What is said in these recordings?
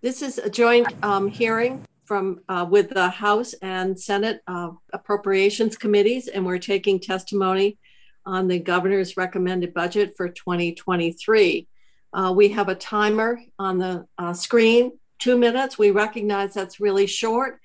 This is a joint um, hearing from uh, with the House and Senate uh, Appropriations Committees, and we're taking testimony on the governor's recommended budget for 2023. Uh, we have a timer on the uh, screen, two minutes. We recognize that's really short,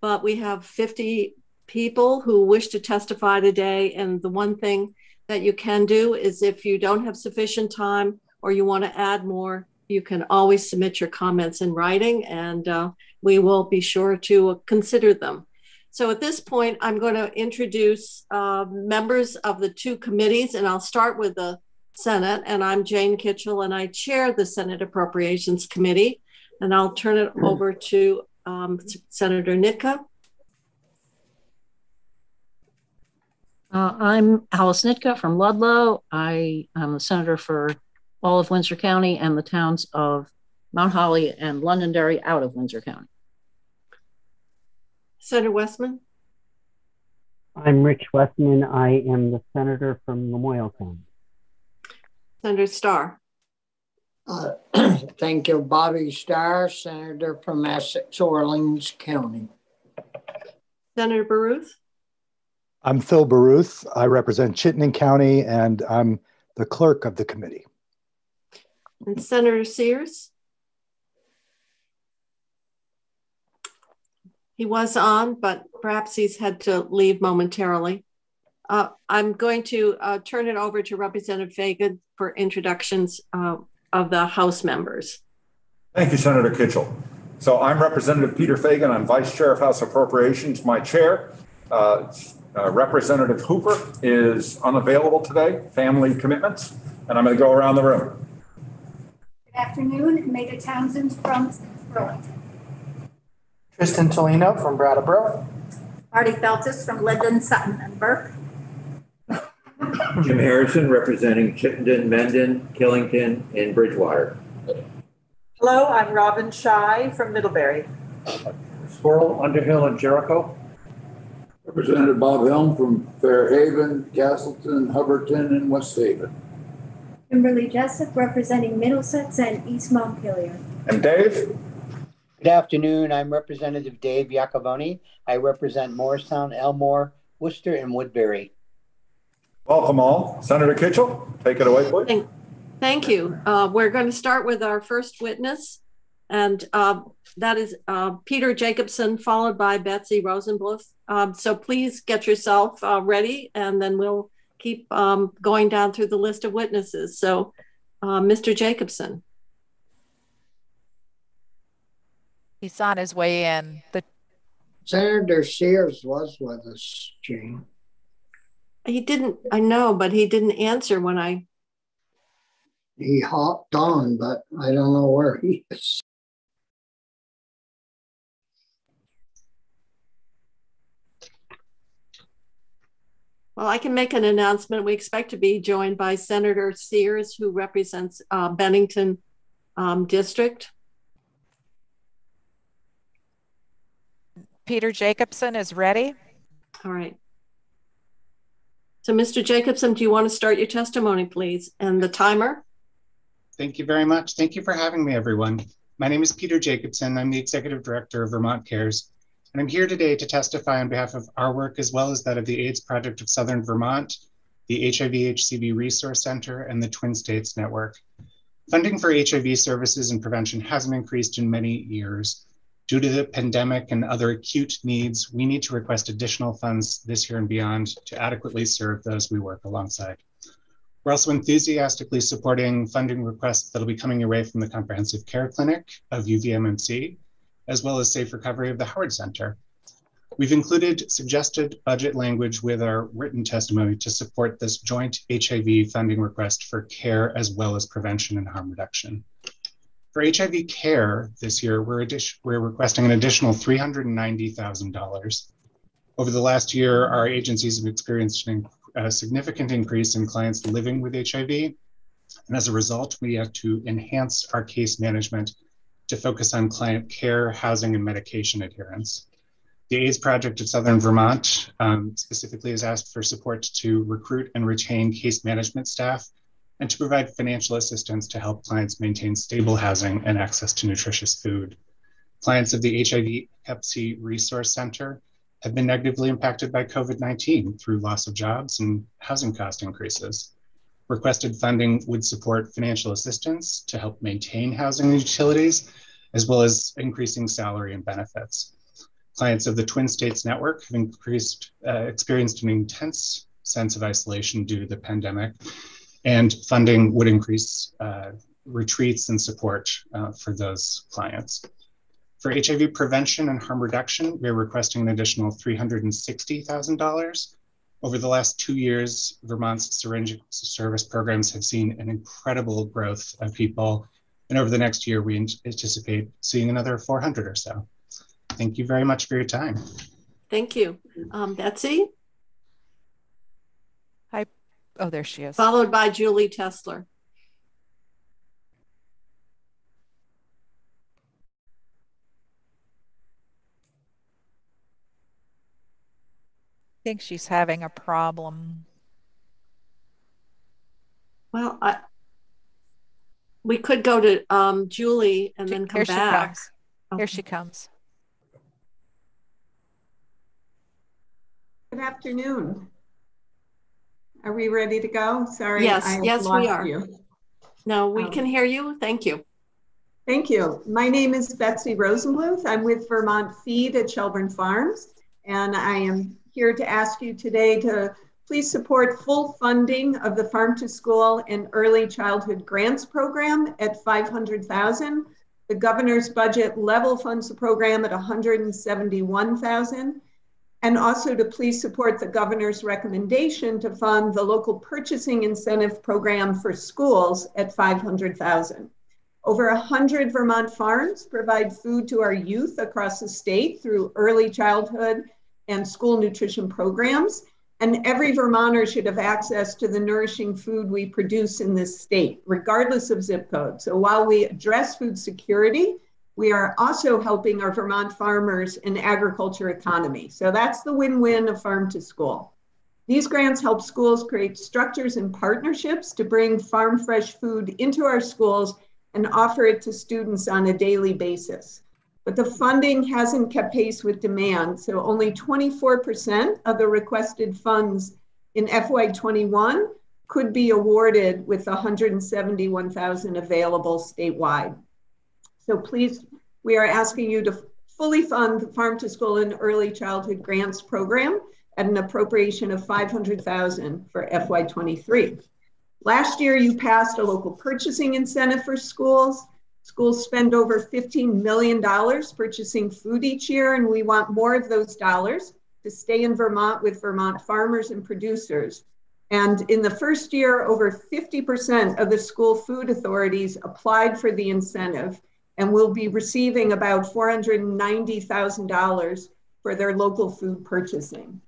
but we have 50 people who wish to testify today. And the one thing that you can do is if you don't have sufficient time or you want to add more, you can always submit your comments in writing and uh, we will be sure to consider them. So at this point, I'm going to introduce uh, members of the two committees, and I'll start with the Senate. And I'm Jane Kitchell, and I chair the Senate Appropriations Committee. And I'll turn it over to um, Senator Nitka. Uh, I'm Alice Nitka from Ludlow. I am a senator for all of Windsor County and the towns of Mount Holly and Londonderry out of Windsor County. Senator Westman? I'm Rich Westman. I am the senator from Lamoille County. Senator Starr. Uh, thank you, Bobby Starr, Senator from Essex Orleans County. Senator Baruth. I'm Phil Baruth. I represent Chittenden County and I'm the clerk of the committee. And Senator Sears. He was on, but perhaps he's had to leave momentarily. Uh, I'm going to uh, turn it over to Representative Fagan for introductions uh, of the House members. Thank you, Senator Kitchell. So I'm Representative Peter Fagan. I'm Vice Chair of House Appropriations. My chair, uh, uh, Representative Hooper, is unavailable today, family commitments, and I'm going to go around the room. Good afternoon. Maida Townsend from Burlington. Tristan Toleno from Brattleboro. Marty Feltus from Lyndon, Sutton, and Burke. Jim Harrison representing Chittenden, Mendon, Killington, and Bridgewater. Hello, I'm Robin Scheu from Middlebury. Squirrell, Underhill, and Jericho. Representative Bob Helm from Fairhaven, Castleton, Hubbardton, and West Haven. Kimberly Jessup representing Middlesex and East Montpelier. And Dave? Good afternoon. I'm Representative Dave Yacovone. I represent Morristown, Elmore, Worcester, and Woodbury. Welcome all. Senator Kitchell, take it away, please. Thank, thank you. Uh, we're going to start with our first witness, and uh, that is uh, Peter Jacobson, followed by Betsy Rosenbluth. Um, so please get yourself uh, ready, and then we'll keep um, going down through the list of witnesses. So, uh, Mr. Jacobson. He's on his way in. The Senator Sears was with us, Jane. He didn't, I know, but he didn't answer when I. He hopped on, but I don't know where he is. Well, I can make an announcement. We expect to be joined by Senator Sears, who represents uh, Bennington um, District. Peter Jacobson is ready. All right. So, Mr. Jacobson, do you want to start your testimony, please? And the timer? Thank you very much. Thank you for having me, everyone. My name is Peter Jacobson. I'm the Executive Director of Vermont Cares, and I'm here today to testify on behalf of our work as well as that of the AIDS Project of Southern Vermont, the HIV HCV Resource Center, and the Twin States Network. Funding for HIV services and prevention hasn't increased in many years, Due to the pandemic and other acute needs, we need to request additional funds this year and beyond to adequately serve those we work alongside. We're also enthusiastically supporting funding requests that'll be coming your way from the Comprehensive Care Clinic of UVMMC, as well as Safe Recovery of the Howard Center. We've included suggested budget language with our written testimony to support this joint HIV funding request for care as well as prevention and harm reduction. For HIV care this year, we're, we're requesting an additional $390,000. Over the last year, our agencies have experienced a significant increase in clients living with HIV. And as a result, we have to enhance our case management to focus on client care, housing, and medication adherence. The AIDS Project of Southern Vermont um, specifically has asked for support to recruit and retain case management staff and to provide financial assistance to help clients maintain stable housing and access to nutritious food. Clients of the HIV Hep C Resource Center have been negatively impacted by COVID 19 through loss of jobs and housing cost increases. Requested funding would support financial assistance to help maintain housing and utilities, as well as increasing salary and benefits. Clients of the Twin States Network have increased, uh, experienced an intense sense of isolation due to the pandemic, and funding would increase uh, retreats and support uh, for those clients. For HIV prevention and harm reduction, we're requesting an additional $360,000. Over the last two years, Vermont's syringe service programs have seen an incredible growth of people. And over the next year, we anticipate seeing another 400 or so. Thank you very much for your time. Thank you. Um, Betsy? Hi. Oh, there she is. Followed by Julie Tessler. Think she's having a problem. Well, I, we could go to um, Julie and then come Here back. she comes. Okay. Here she comes. Good afternoon. Are we ready to go? Sorry. Yes, I yes, we are. you. No, we Um, can hear you. Thank you. Thank you. My name is Betsy Rosenbluth. I'm with Vermont Feed at Shelburne Farms, and I am here to ask you today to please support full funding of the Farm to School and Early Childhood Grants Program at 500,000. The governor's budget level funds the program at 171,000 and also to please support the governor's recommendation to fund the local purchasing incentive program for schools at 500,000. Over 100 Vermont farms provide food to our youth across the state through early childhood and school nutrition programs. And every Vermonter should have access to the nourishing food we produce in this state, regardless of zip code. So while we address food security, we are also helping our Vermont farmers and agriculture economy. So that's the win-win of farm to school. These grants help schools create structures and partnerships to bring farm fresh food into our schools and offer it to students on a daily basis. But the funding hasn't kept pace with demand, so only 24% of the requested funds in FY21 could be awarded with 171,000 available statewide. So please, we are asking you to fully fund the Farm to School and Early Childhood Grants Program at an appropriation of 500,000 for FY23. Last year, you passed a local purchasing incentive for schools. Schools spend over $15 million purchasing food each year, and we want more of those dollars to stay in Vermont with Vermont farmers and producers. And in the first year, over 50% of the school food authorities applied for the incentive and will be receiving about $490,000 for their local food purchasing.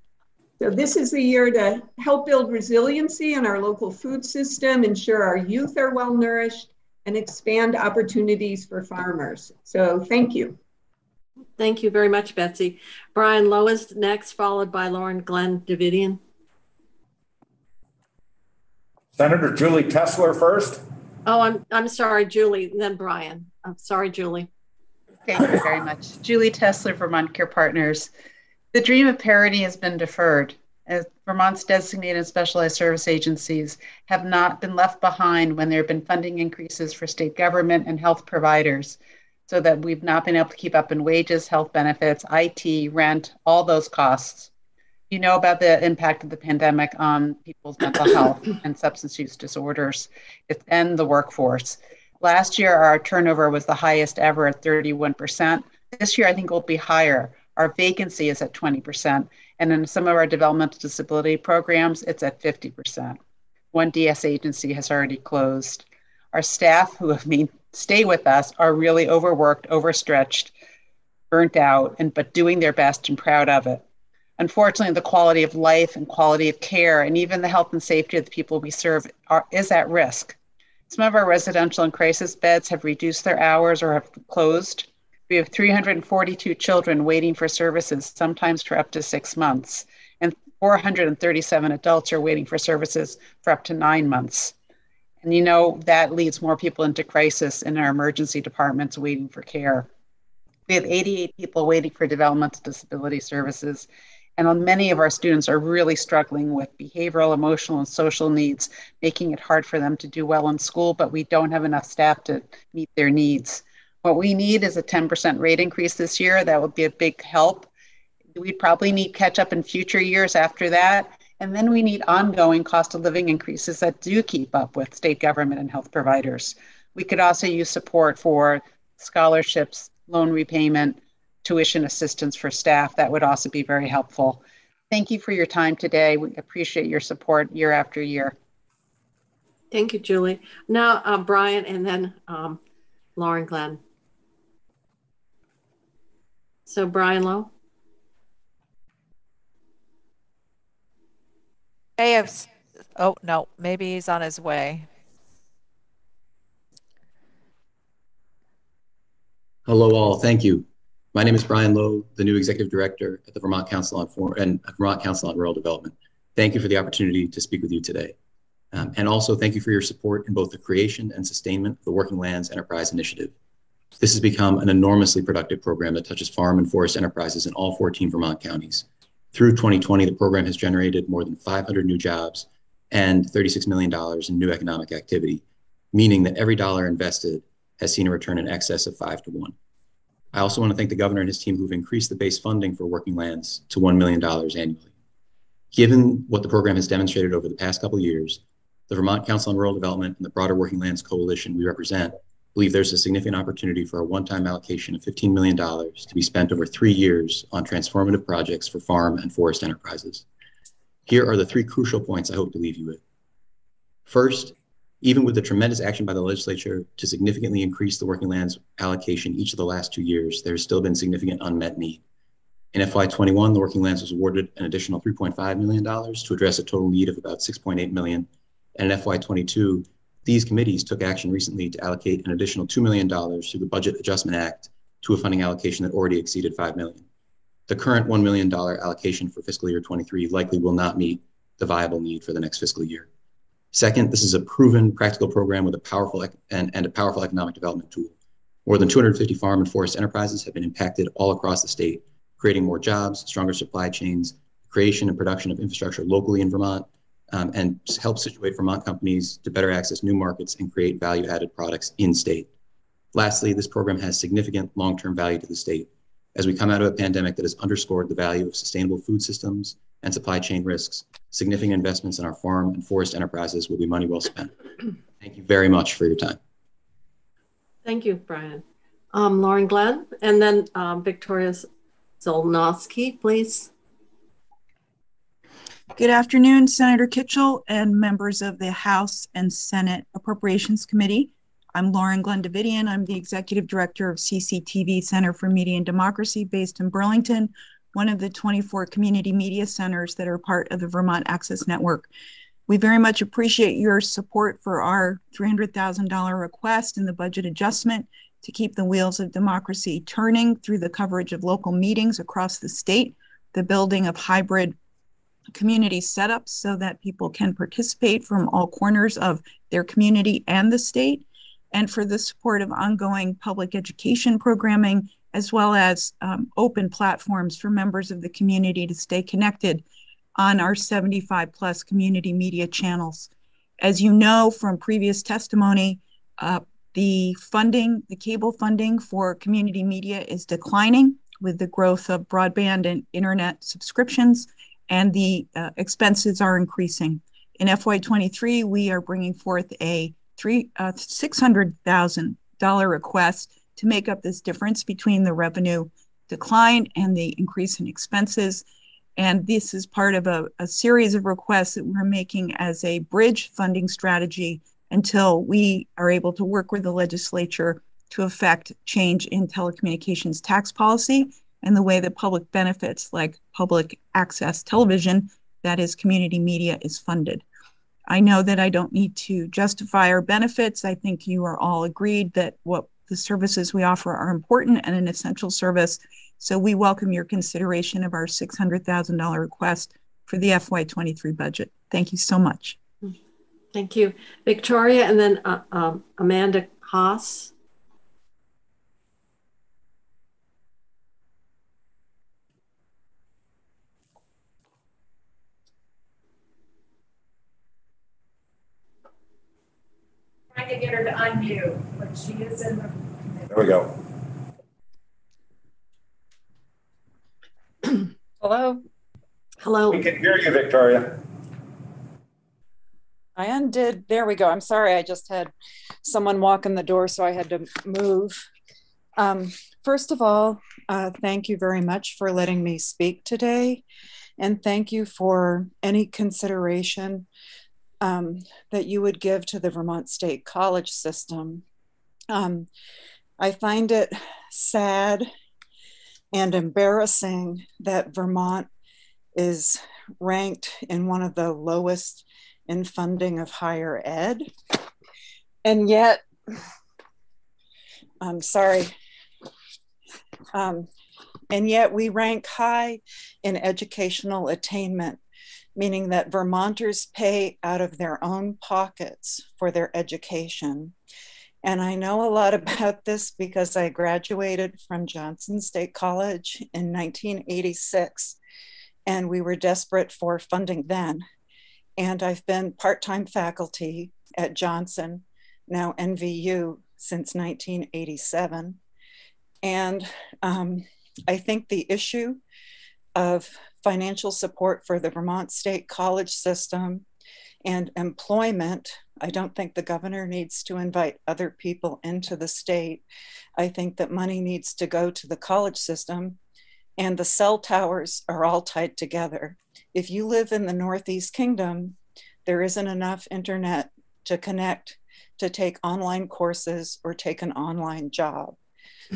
So this is the year to help build resiliency in our local food system, ensure our youth are well nourished, and expand opportunities for farmers. So thank you. Thank you very much, Betsy. Brian Lowe next, followed by Lauren Glenn Davitian. Senator Julie Tessler first. Oh, I'm, I'm sorry, Julie, then Brian. I'm sorry, Julie. Thank you very much. Julie Tessler, Vermont Care Partners. The dream of parity has been deferred as Vermont's designated specialized service agencies have not been left behind when there have been funding increases for state government and health providers, so that we've not been able to keep up in wages, health benefits, IT, rent, all those costs. You know about the impact of the pandemic on people's mental health and substance use disorders and the workforce. Last year, our turnover was the highest ever at 31%. This year, I think will be higher. Our vacancy is at 20%. And in some of our developmental disability programs, it's at 50%. One DS agency has already closed. Our staff who have been stay with us are really overworked, overstretched, burnt out, and but doing their best and proud of it. Unfortunately, the quality of life and quality of care, and even the health and safety of the people we serve, are, is at risk. Some of our residential and crisis beds have reduced their hours or have closed. We have 342 children waiting for services, sometimes for up to six months, and 437 adults are waiting for services for up to nine months. And you know, that leads more people into crisis in our emergency departments waiting for care. We have 88 people waiting for developmental disability services. And many of our students are really struggling with behavioral, emotional, and social needs, making it hard for them to do well in school, but we don't have enough staff to meet their needs. What we need is a 10% rate increase this year. That would be a big help. We'd probably need catch up in future years after that. And then we need ongoing cost of living increases that do keep up with state government and health providers. We could also use support for scholarships, loan repayment, tuition assistance for staff. That would also be very helpful. Thank you for your time today. We appreciate your support year after year. Thank you, Julie. Now, uh, Brian, and then um, Lauren Glenn. So, Brian Lowe. Hey, I've, oh no, maybe he's on his way. Hello, all. Thank you. My name is Brian Lowe, the new executive director at the Vermont Council on Foreign and Vermont Council on Rural Development. Thank you for the opportunity to speak with you today. Um, and also thank you for your support in both the creation and sustainment of the Working Lands Enterprise Initiative. This has become an enormously productive program that touches farm and forest enterprises in all 14 Vermont counties. Through 2020, the program has generated more than 500 new jobs and $36 million in new economic activity, meaning that every dollar invested has seen a return in excess of five to one. I also want to thank the governor and his team who've increased the base funding for working lands to $1 million annually. Given what the program has demonstrated over the past couple years, the Vermont Council on Rural Development and the broader Working Lands Coalition we represent believe there's a significant opportunity for a one-time allocation of $15 million to be spent over three years on transformative projects for farm and forest enterprises. Here are the three crucial points I hope to leave you with. First, even with the tremendous action by the legislature to significantly increase the working lands allocation each of the last two years, there's still been significant unmet need. In FY21, the working lands was awarded an additional $3.5 million to address a total need of about 6.8 million, And in FY22, these committees took action recently to allocate an additional $2 million through the Budget Adjustment Act to a funding allocation that already exceeded 5 million. The current $1 million allocation for fiscal year 23 likely will not meet the viable need for the next fiscal year. Second, this is a proven practical program with a powerful and, and a powerful economic development tool. More than 250 farm and forest enterprises have been impacted all across the state, creating more jobs, stronger supply chains, creation and production of infrastructure locally in Vermont, um, and help situate Vermont companies to better access new markets and create value added products in state. Lastly, this program has significant long term value to the state. As we come out of a pandemic that has underscored the value of sustainable food systems and supply chain risks, significant investments in our farm and forest enterprises will be money well spent. Thank you very much for your time. Thank you, Brian. Um, Lauren Glenn, and then um, Victoria Zolnowski, please. Good afternoon, Senator Kitchell and members of the House and Senate Appropriations Committee. I'm Lauren Glenn Davitian. I'm the Executive Director of CCTV Center for Media and Democracy based in Burlington, one of the 24 community media centers that are part of the Vermont Access Network. We very much appreciate your support for our $300,000 request in the budget adjustment to keep the wheels of democracy turning through the coverage of local meetings across the state, the building of hybrid community setups so that people can participate from all corners of their community and the state, and for the support of ongoing public education programming as well as um, open platforms for members of the community to stay connected on our 75 plus community media channels. As you know from previous testimony, uh, the funding, the cable funding for community media is declining with the growth of broadband and internet subscriptions, and the uh, expenses are increasing. In FY23, we are bringing forth a three uh, $600,000 request to make up this difference between the revenue decline and the increase in expenses. And this is part of a, a series of requests that we're making as a bridge funding strategy until we are able to work with the legislature to affect change in telecommunications tax policy and the way that public benefits like public access television, that is community media, is funded. I know that I don't need to justify our benefits. I think you are all agreed that what the services we offer are important and an essential service. So we welcome your consideration of our $600,000 request for the FY23 budget. Thank you so much. Thank you. Victoria and then uh, um, Amanda Haas. Trying to get her to unmute, but she is in the. There we go. Hello. Hello. We can hear you, Victoria. I undid. There we go. I'm sorry. I just had someone walk in the door, so I had to move. Um, first of all, uh, thank you very much for letting me speak today. And thank you for any consideration um, that you would give to the Vermont State College system. Um, I find it sad and embarrassing that Vermont is ranked in one of the lowest in funding of higher ed. And yet, I'm sorry, um, and yet we rank high in educational attainment, meaning that Vermonters pay out of their own pockets for their education. And I know a lot about this because I graduated from Johnson State College in 1986, and we were desperate for funding then. And I've been part time faculty at Johnson, now NVU, since 1987. And um, I think the issue of financial support for the Vermont State College system and employment, I don't think the governor needs to invite other people into the state. I think that money needs to go to the college system, and the cell towers are all tied together. If you live in the Northeast Kingdom, there isn't enough internet to connect to take online courses or take an online job.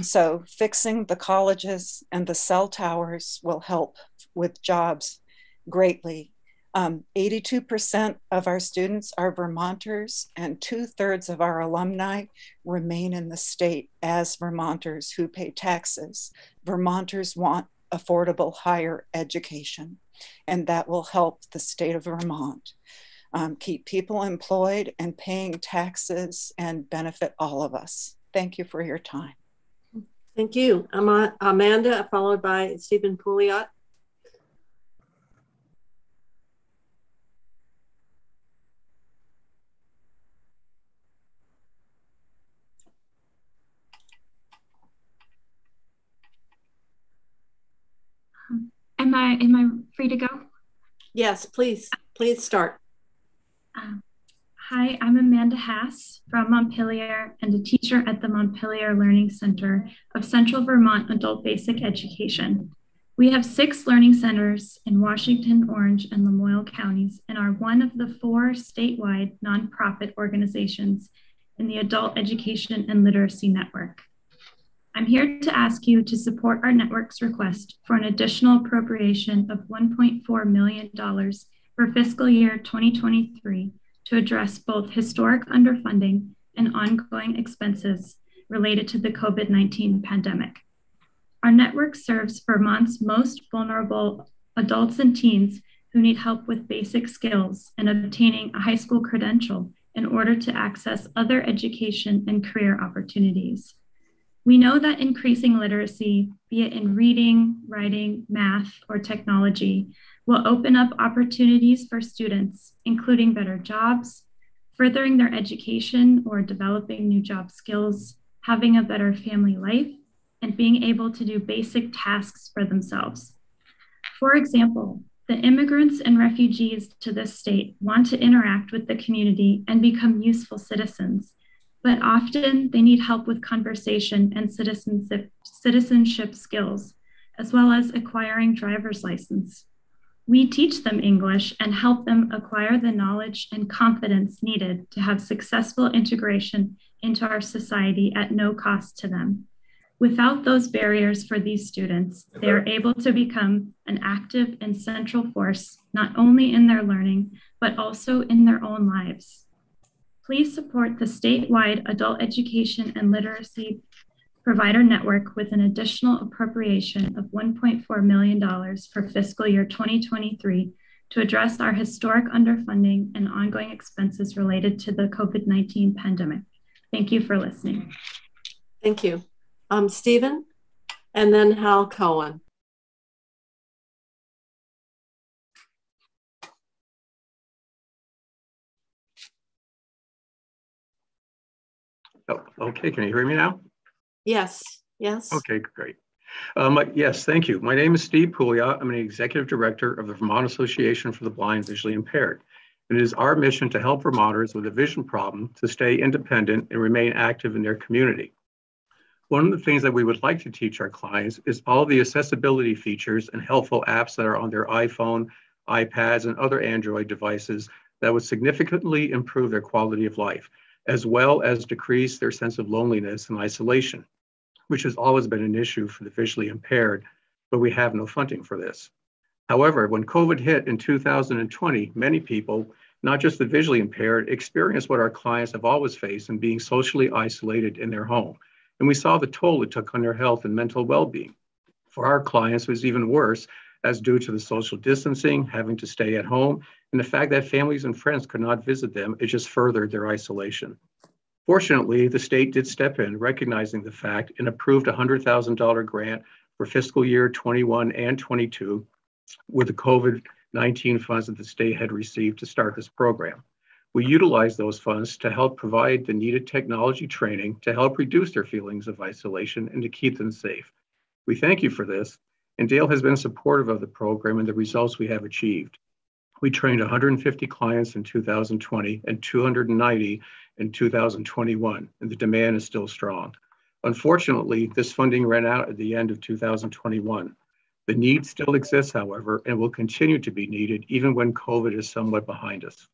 So, fixing the colleges and the cell towers will help with jobs greatly. Um, 82% of our students are Vermonters, and two thirds of our alumni remain in the state as Vermonters who pay taxes. Vermonters want affordable higher education, and that will help the state of Vermont um, keep people employed and paying taxes and benefit all of us. Thank you for your time. Thank you. I'm Amanda, followed by Stephen Pouliot. Am I am I free to go? Yes, please. Please start. Um, hi, I'm Amanda Haas from Montpelier and a teacher at the Montpelier Learning Center of Central Vermont Adult Basic Education. We have six learning centers in Washington, Orange, and Lamoille counties and are one of the four statewide nonprofit organizations in the Adult Education and Literacy Network. I'm here to ask you to support our network's request for an additional appropriation of $1.4 million for fiscal year 2023 to address both historic underfunding and ongoing expenses related to the COVID 19 pandemic. Our network serves Vermont's most vulnerable adults and teens who need help with basic skills and obtaining a high school credential in order to access other education and career opportunities. We know that increasing literacy, be it in reading, writing, math, or technology, will open up opportunities for students, including better jobs, furthering their education or developing new job skills, having a better family life, and being able to do basic tasks for themselves. For example, the immigrants and refugees to this state want to interact with the community and become useful citizens, but often they need help with conversation and citizenship, citizenship skills, as well as acquiring driver's license. We teach them English and help them acquire the knowledge and confidence needed to have successful integration into our society at no cost to them. Without those barriers for these students, they are able to become an active and central force, not only in their learning, but also in their own lives. Please support the statewide adult education and literacy provider network with an additional appropriation of $1.4 million for fiscal year 2023 to address our historic underfunding and ongoing expenses related to the COVID 19 pandemic. Thank you for listening. Thank you. Um, Stephen, and then Hal Cohen. Oh, okay. Can you hear me now? Yes. Yes. Okay, great. Um, yes, thank you. My name is Steve Pouliot. I'm an executive director of the Vermont Association for the Blind Visually Impaired. And it is our mission to help Vermonters with a vision problem to stay independent and remain active in their community. One of the things that we would like to teach our clients is all the accessibility features and helpful apps that are on their iPhone, iPads, and other Android devices that would significantly improve their quality of life, as well as decrease their sense of loneliness and isolation which has always been an issue for the visually impaired, but we have no funding for this. However, when COVID hit in 2020, many people, not just the visually impaired, experienced what our clients have always faced in being socially isolated in their home. And we saw the toll it took on their health and mental well being. For our clients, it was even worse, as due to the social distancing, having to stay at home, and the fact that families and friends could not visit them, it just furthered their isolation. Fortunately, the state did step in, recognizing the fact, and approved a $100,000 grant for fiscal year 21 and 22 with the COVID 19 funds that the state had received to start this program. We utilized those funds to help provide the needed technology training to help reduce their feelings of isolation and to keep them safe. We thank you for this, and DAIL has been supportive of the program and the results we have achieved. We trained 150 clients in 2020 and 290 in 2021, and the demand is still strong. Unfortunately, this funding ran out at the end of 2021. The need still exists, however, and will continue to be needed even when COVID is somewhat behind us.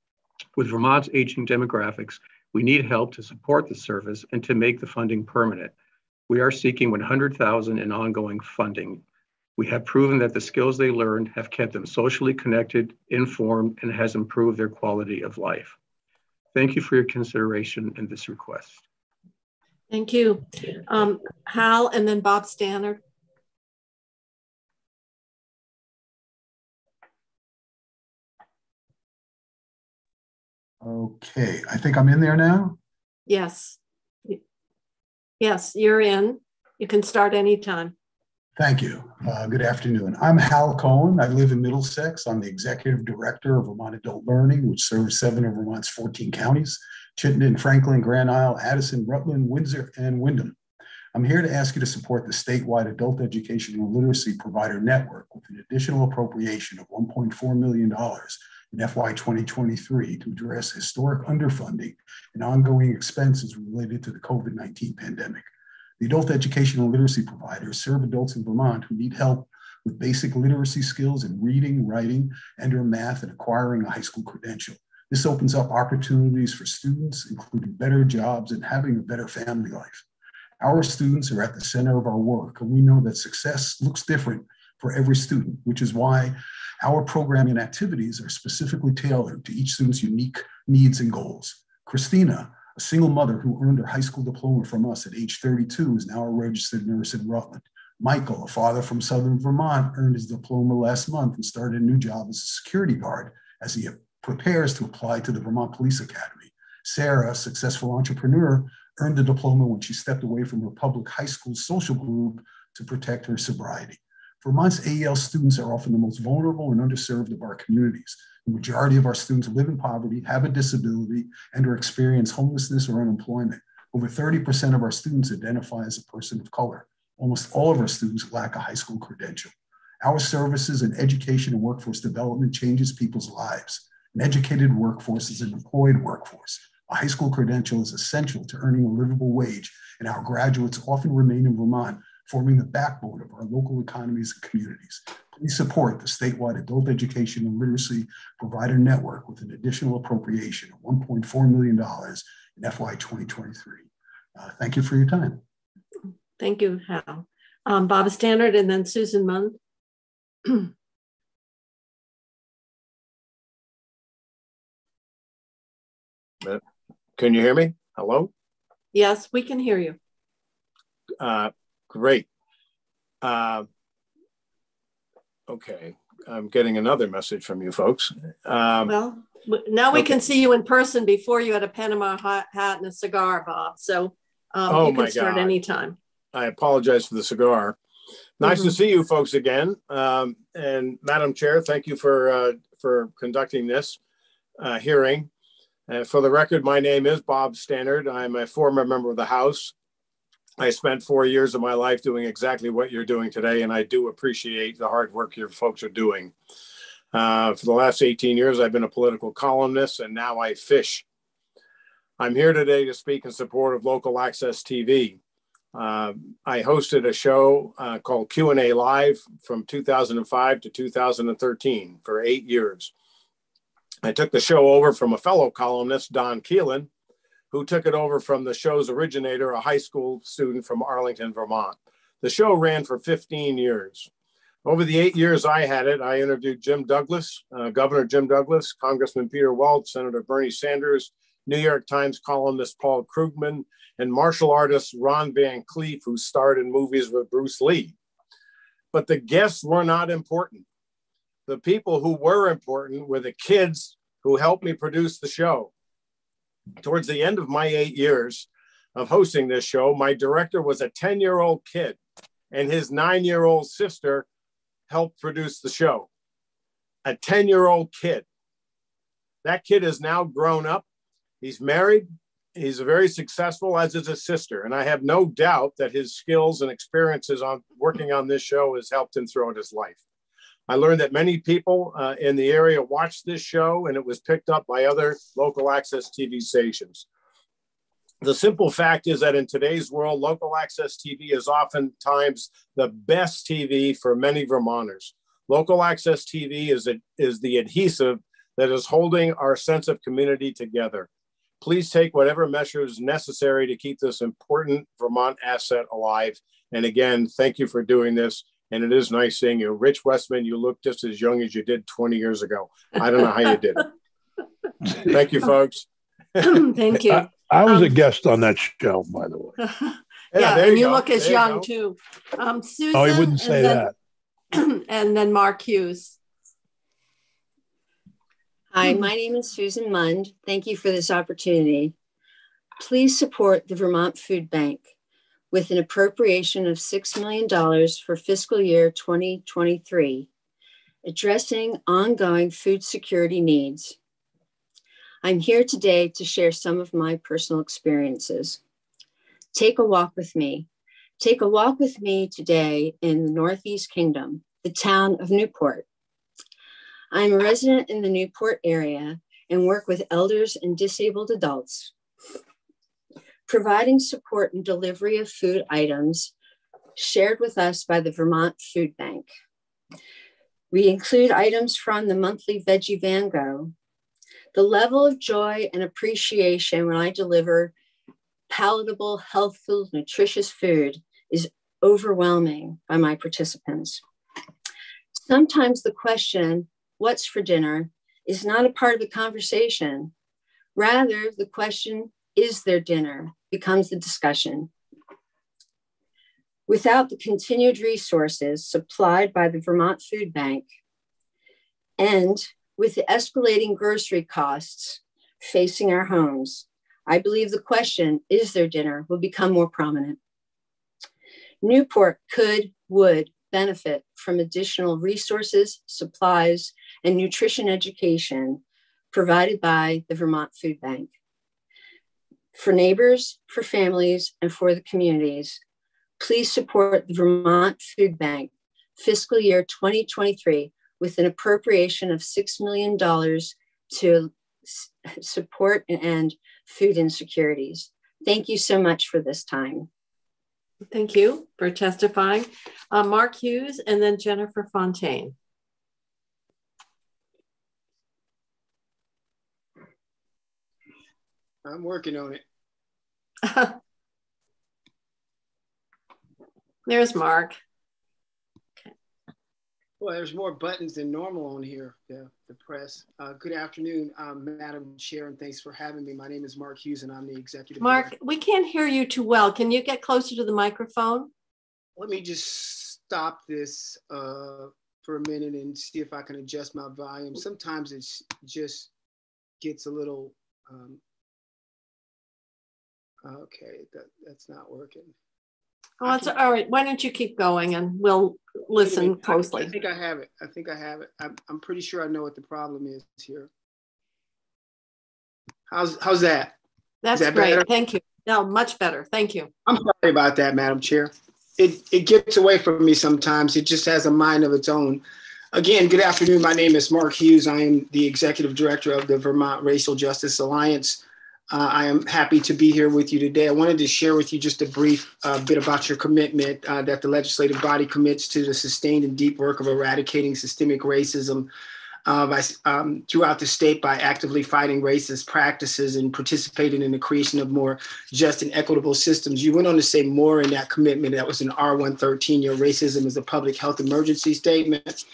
With Vermont's aging demographics, we need help to support the service and to make the funding permanent. We are seeking 100,000 in ongoing funding. We have proven that the skills they learned have kept them socially connected, informed, and has improved their quality of life. Thank you for your consideration in this request. Thank you. Um, Hal and then Bob Stannard. Okay, I think I'm in there now. Yes. Yes, you're in. You can start anytime. Thank you. Uh, good afternoon. I'm Hal Cohen. I live in Middlesex. I'm the executive director of Vermont Adult Learning, which serves seven of Vermont's 14 counties Chittenden, Franklin, Grand Isle, Addison, Rutland, Windsor, and Windham. I'm here to ask you to support the statewide adult education and literacy provider network with an additional appropriation of $1.4 million in FY 2023 to address historic underfunding and ongoing expenses related to the COVID 19 pandemic. The adult educational literacy providers serve adults in Vermont who need help with basic literacy skills in reading, writing, and or math and acquiring a high school credential. This opens up opportunities for students, including better jobs and having a better family life. Our students are at the center of our work, and we know that success looks different for every student, which is why our programming activities are specifically tailored to each student's unique needs and goals. Christina, a single mother who earned her high school diploma from us at age 32 is now a registered nurse in Rutland. Michael, a father from Southern Vermont, earned his diploma last month and started a new job as a security guard as he prepares to apply to the Vermont Police Academy. Sarah, a successful entrepreneur, earned a diploma when she stepped away from her public high school social group to protect her sobriety. Vermont's AEL students are often the most vulnerable and underserved of our communities. The majority of our students live in poverty, have a disability, and or experience homelessness or unemployment. Over 30% of our students identify as a person of color. Almost all of our students lack a high school credential. Our services in education and workforce development changes people's lives. An educated workforce is an employed workforce. A high school credential is essential to earning a livable wage, and our graduates often remain in Vermont forming the backbone of our local economies and communities. Please support the statewide adult education and literacy provider network with an additional appropriation of $1.4 million in FY 2023. Uh, thank you for your time. Thank you, Hal. Um, Bob Stannard and then Susan Munn. Can you hear me? Hello? Yes, we can hear you. Uh, Great. Uh, okay. I'm getting another message from you folks. Um, Well, now we okay. can see you in person. Before you had a Panama hat, hat and a cigar, Bob. So um, Oh, you can my start God. anytime. I apologize for the cigar. Nice to Mhm. see you folks again. Um, and Madam Chair, thank you for, uh, for conducting this, uh, hearing. Uh, for the record, my name is Bob Stannard. I'm a former member of the House. I spent four years of my life doing exactly what you're doing today, and I do appreciate the hard work your folks are doing. Uh, for the last 18 years, I've been a political columnist, and now I fish. I'm here today to speak in support of local access TV. Uh, I hosted a show uh, called Q&A Live from 2005 to 2013 for eight years. I took the show over from a fellow columnist, Don Keelan, who took it over from the show's originator, a high school student from Arlington, Vermont. The show ran for 15 years. Over the eight years I had it, I interviewed Jim Douglas, uh, Governor Jim Douglas, Congressman Peter Welch, Senator Bernie Sanders, New York Times columnist Paul Krugman, and martial artist Ron Van Clief, who starred in movies with Bruce Lee. But the guests were not important. The people who were important were the kids who helped me produce the show. Towards the end of my eight years of hosting this show, my director was a 10 year old kid, and his nine year old sister helped produce the show. A 10 year old kid. That kid is now grown up. He's married. He's very successful, as is his sister. And I have no doubt that his skills and experiences on working on this show has helped him throughout his life. I learned that many people uh, in the area watched this show and it was picked up by other local access TV stations. The simple fact is that in today's world, local access TV is oftentimes the best TV for many Vermonters. Local access TV is, a, is the adhesive that is holding our sense of community together. Please take whatever measures necessary to keep this important Vermont asset alive. And again, thank you for doing this. And it is nice seeing you. Rich Westman, you look just as young as you did 20 years ago. I don't know how you did it. Thank you, folks. Thank you. I, I was Um, a guest on that show, by the way. yeah, there and you you look as There young go. too. Um, Susan. Oh, he wouldn't say and that. and then Mark Hughes. Hi, my name is Susan Mund. Thank you for this opportunity. Please support the Vermont Food Bank with an appropriation of $6 million for fiscal year 2023, addressing ongoing food security needs. I'm here today to share some of my personal experiences. Take a walk with me. Take a walk with me today in the Northeast Kingdom, the town of Newport. I'm a resident in the Newport area and work with elders and disabled adults, providing support and delivery of food items shared with us by the Vermont Food Bank. We include items from the monthly Veggie Van Go. The level of joy and appreciation when I deliver palatable, healthful, nutritious food is overwhelming by my participants. Sometimes the question, what's for dinner, is not a part of the conversation. Rather, the question, is there dinner, becomes the discussion. Without the continued resources supplied by the Vermont Food Bank, and with the escalating grocery costs facing our homes, I believe the question, is there dinner, will become more prominent. Newport could, would benefit from additional resources, supplies, and nutrition education provided by the Vermont Food Bank. For neighbors, for families, and for the communities, please support the Vermont Food Bank fiscal year 2023 with an appropriation of $6 million to support and end food insecurities. Thank you so much for this time. Thank you for testifying. Uh, Mark Hughes and then Jennifer Fontaine. I'm working on it. There's Mark. Well, there's more buttons than normal on here, the, the press. Uh, good afternoon, um, Madam Chair, and thanks for having me. My name is Mark Hughes, and I'm the executive. Mark, director. we can't hear you too well. Can you get closer to the microphone? Let me just stop this uh, for a minute and see if I can adjust my volume. Sometimes it just gets a little, um, okay, that, that's not working. Oh, it's all right. Why don't you keep going and we'll listen I- closely. I think I have it. I think I have it. I'm, I'm pretty sure I know what the problem is here. How's, how's that? That's that great. better? Thank you. No, much better. Thank you. I'm sorry about that, Madam Chair. It, it gets away from me sometimes. It just has a mind of its own. Again, good afternoon. My name is Mark Hughes. I am the Executive Director of the Vermont Racial Justice Alliance. Uh, I am happy to be here with you today. I wanted to share with you just a brief uh, bit about your commitment uh, that the legislative body commits to the sustained and deep work of eradicating systemic racism uh, by, um, throughout the state by actively fighting racist practices and participating in the creation of more just and equitable systems. You went on to say more in that commitment. That was an R113, your racism is a public health emergency statement.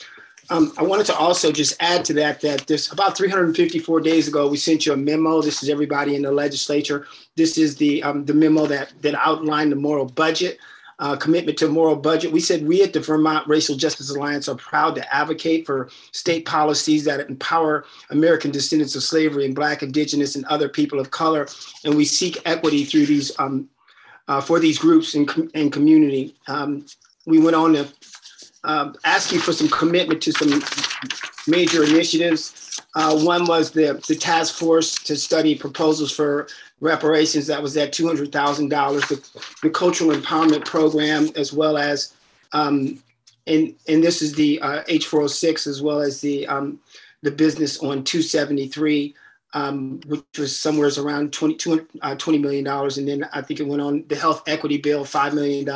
Um, I wanted to also just add to that that this about 354 days ago we sent you a memo. This is everybody in the legislature. This is the um, the memo that that outlined the moral budget, uh, commitment to moral budget. We said we at the Vermont Racial Justice Alliance are proud to advocate for state policies that empower American descendants of slavery and Black, Indigenous, and other people of color, and we seek equity through these um, uh, for these groups and, com- and community. Um, we went on to um, ask you for some commitment to some major initiatives. Uh, one was the, the task force to study proposals for reparations. That was at $200,000. The, the cultural empowerment program, as well as, um, and, and this is the uh, H406, as well as the, um, the business on 273. Um, which was somewhere around 20, uh, $20 million. And then I think it went on the health equity bill, $5 million.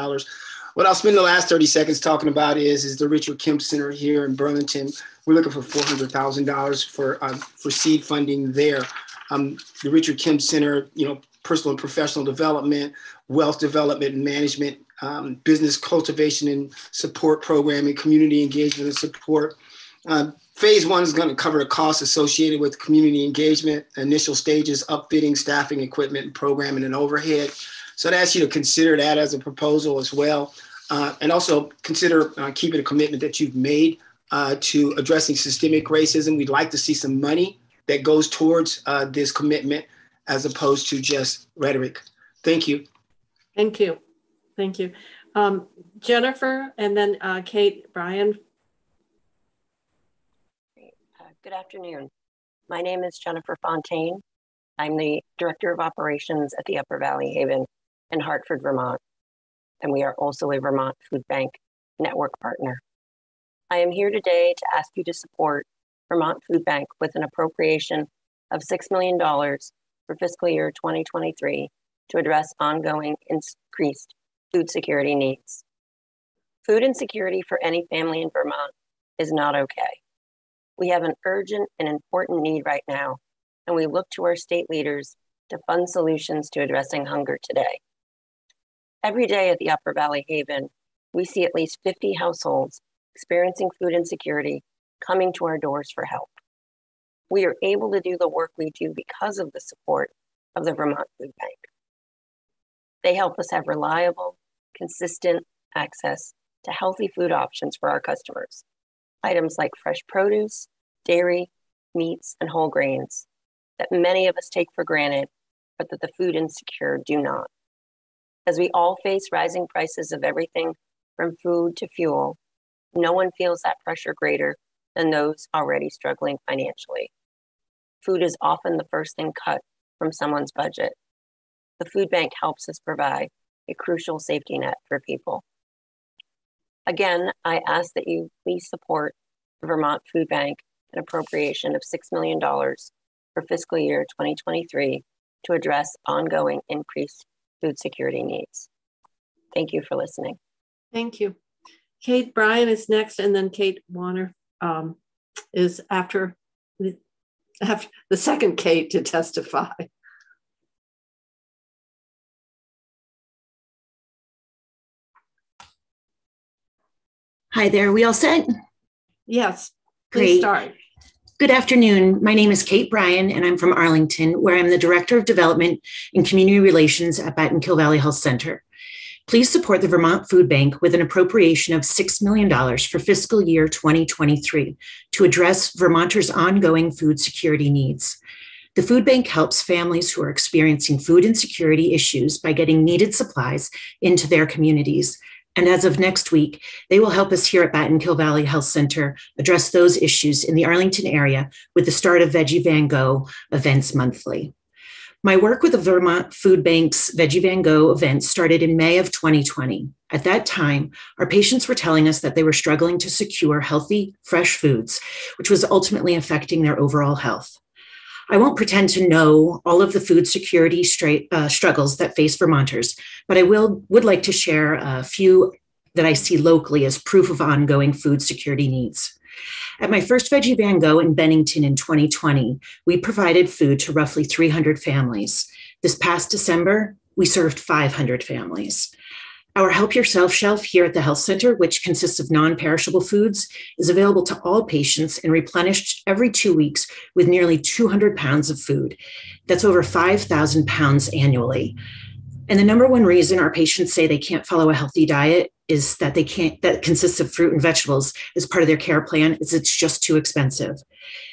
What I'll spend the last 30 seconds talking about is, is the Richard Kemp Center here in Burlington. We're looking for $400,000 for, uh, for seed funding there. Um, the Richard Kemp Center, you know, personal and professional development, wealth development and management, um, business cultivation and support programming, community engagement and support. Uh, phase one is going to cover the costs associated with community engagement, initial stages, upfitting, staffing, equipment, programming and overhead. So I'd ask you to consider that as a proposal as well. Uh, and also consider uh, keeping a commitment that you've made uh, to addressing systemic racism. We'd like to see some money that goes towards uh, this commitment as opposed to just rhetoric. Thank you. Thank you. Thank you. Um, Jennifer and then uh, Kate, Brian. Uh, Good afternoon. My name is Jennifer Fontaine. I'm the Director of Operations at the Upper Valley Haven in Hartford, Vermont. And we are also a Vermont Food Bank network partner. I am here today to ask you to support Vermont Food Bank with an appropriation of $6 million for fiscal year 2023 to address ongoing increased food security needs. Food insecurity for any family in Vermont is not okay. We have an urgent and important need right now, and we look to our state leaders to fund solutions to addressing hunger today. Every day at the Upper Valley Haven, we see at least 50 households experiencing food insecurity coming to our doors for help. We are able to do the work we do because of the support of the Vermont Food Bank. They help us have reliable, consistent access to healthy food options for our customers. Items like fresh produce, dairy, meats, and whole grains that many of us take for granted, but that the food insecure do not. As we all face rising prices of everything from food to fuel, no one feels that pressure greater than those already struggling financially. Food is often the first thing cut from someone's budget. The food bank helps us provide a crucial safety net for people. Again, I ask that you please support the Vermont Food Bank an appropriation of $6 million for fiscal year 2023 to address ongoing increased food security needs. Thank you for listening. Thank you. Kate Bryan is next, and then Kate Warner um, is after the, after the second Kate to testify. Hi there. We all set? Yes. Great. Please start. Good afternoon. My name is Kate Bryan, and I'm from Arlington, where I'm the Director of Development and Community Relations at Battenkill Valley Health Center. Please support the Vermont Food Bank with an appropriation of $6 million for fiscal year 2023 to address Vermonters' ongoing food security needs. The food bank helps families who are experiencing food insecurity issues by getting needed supplies into their communities. And as of next week, they will help us here at Battenkill Valley Health Center address those issues in the Arlington area with the start of Veggie Van Go events monthly. My work with the Vermont Food Bank's Veggie Van Go event started in May of 2020. At that time, our patients were telling us that they were struggling to secure healthy, fresh foods, which was ultimately affecting their overall health. I won't pretend to know all of the food security straight, uh, struggles that face Vermonters, but I will would like to share a few that I see locally as proof of ongoing food security needs. At my first Veggie Van Go in Bennington in 2020, we provided food to roughly 300 families. This past December, we served 500 families. Our Help Yourself shelf here at the Health Center, which consists of non perishable foods, is available to all patients and replenished every two weeks with nearly 200 pounds of food. That's over 5,000 pounds annually. And the number one reason our patients say they can't follow a healthy diet is that they can't, that consists of fruit and vegetables as part of their care plan, is it's just too expensive.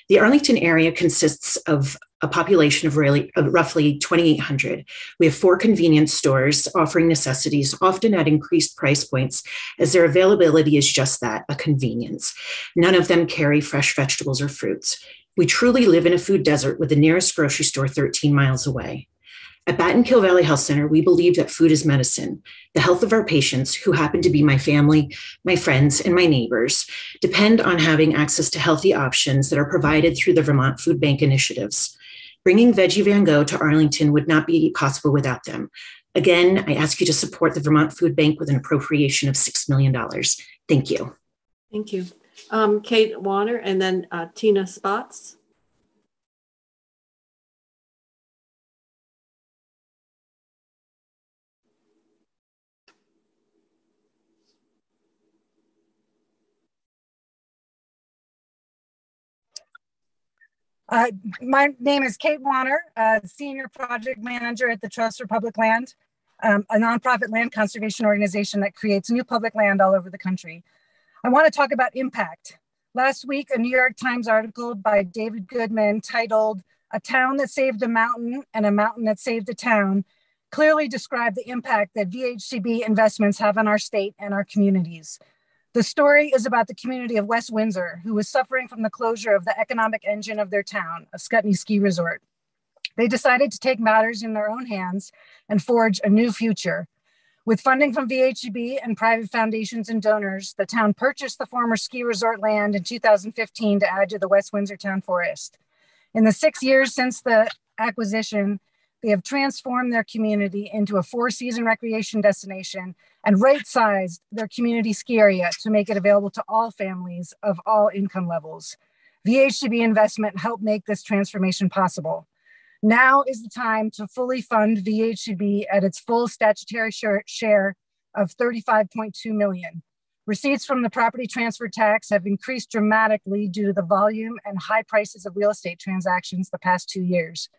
The Arlington area consists of a population of, really, of roughly 2,800. We have four convenience stores offering necessities, often at increased price points, as their availability is just that a convenience. None of them carry fresh vegetables or fruits. We truly live in a food desert with the nearest grocery store 13 miles away. At Battenkill Valley Health Center, we believe that food is medicine. The health of our patients, who happen to be my family, my friends, and my neighbors, depend on having access to healthy options that are provided through the Vermont Food Bank initiatives. Bringing Veggie Van Go to Arlington would not be possible without them. Again, I ask you to support the Vermont Food Bank with an appropriation of $6 million. Thank you. Thank you. Um, Kate Warner and then uh, Tina Spots. Uh, my name is Kate Warner, Senior Project Manager at the Trust for Public Land, um, a nonprofit land conservation organization that creates new public land all over the country. I want to talk about impact. Last week, a New York Times article by David Goodman titled A Town That Saved a Mountain and a Mountain That Saved a Town clearly described the impact that VHCB investments have on our state and our communities. The story is about the community of West Windsor, who was suffering from the closure of the economic engine of their town, Ascutney ski resort. They decided to take matters in their own hands and forge a new future. With funding from VHB and private foundations and donors, the town purchased the former ski resort land in 2015 to add to the West Windsor Town Forest. In the six years since the acquisition, they have transformed their community into a four season recreation destination and right sized their community ski area to make it available to all families of all income levels. VHCB investment helped make this transformation possible. Now is the time to fully fund VHCB at its full statutory share of 35.2 million. Receipts from the property transfer tax have increased dramatically due to the volume and high prices of real estate transactions the past two years.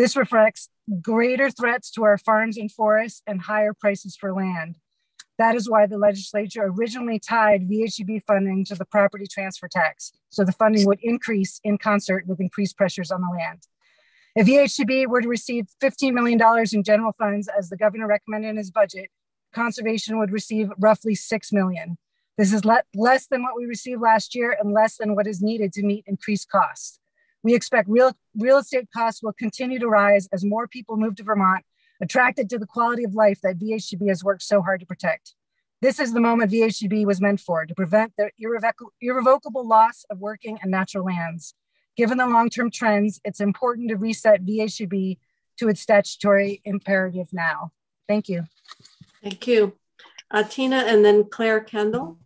This reflects greater threats to our farms and forests and higher prices for land. That is why the legislature originally tied VHB funding to the property transfer tax, so the funding would increase in concert with increased pressures on the land. If VHB were to receive $15 million in general funds, as the governor recommended in his budget, conservation would receive roughly 6 million. This is le less than what we received last year and less than what is needed to meet increased costs. We expect real, real estate costs will continue to rise as more people move to Vermont attracted to the quality of life that VHB has worked so hard to protect. This is the moment VHB was meant for, to prevent the irrevoc irrevocable loss of working and natural lands. Given the long-term trends, it's important to reset VHB to its statutory imperative now. Thank you. Thank you. Uh, Tina and then Claire Kendall.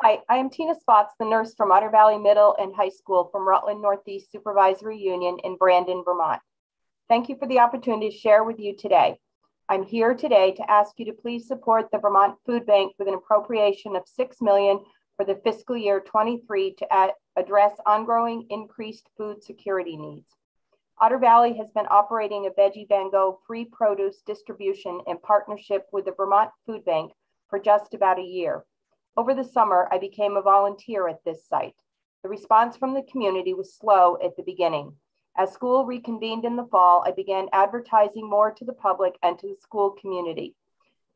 Hi, I am Tina Spots, the nurse from Otter Valley Middle and High School from Rutland Northeast Supervisory Union in Brandon, Vermont. Thank you for the opportunity to share with you today. I'm here today to ask you to please support the Vermont Food Bank with an appropriation of 6 million for the fiscal year 23 to add, address ongoing increased food security needs. Otter Valley has been operating a Veggie Van Go free produce distribution in partnership with the Vermont Food Bank for just about a year. Over the summer, I became a volunteer at this site. The response from the community was slow at the beginning. As school reconvened in the fall, I began advertising more to the public and to the school community.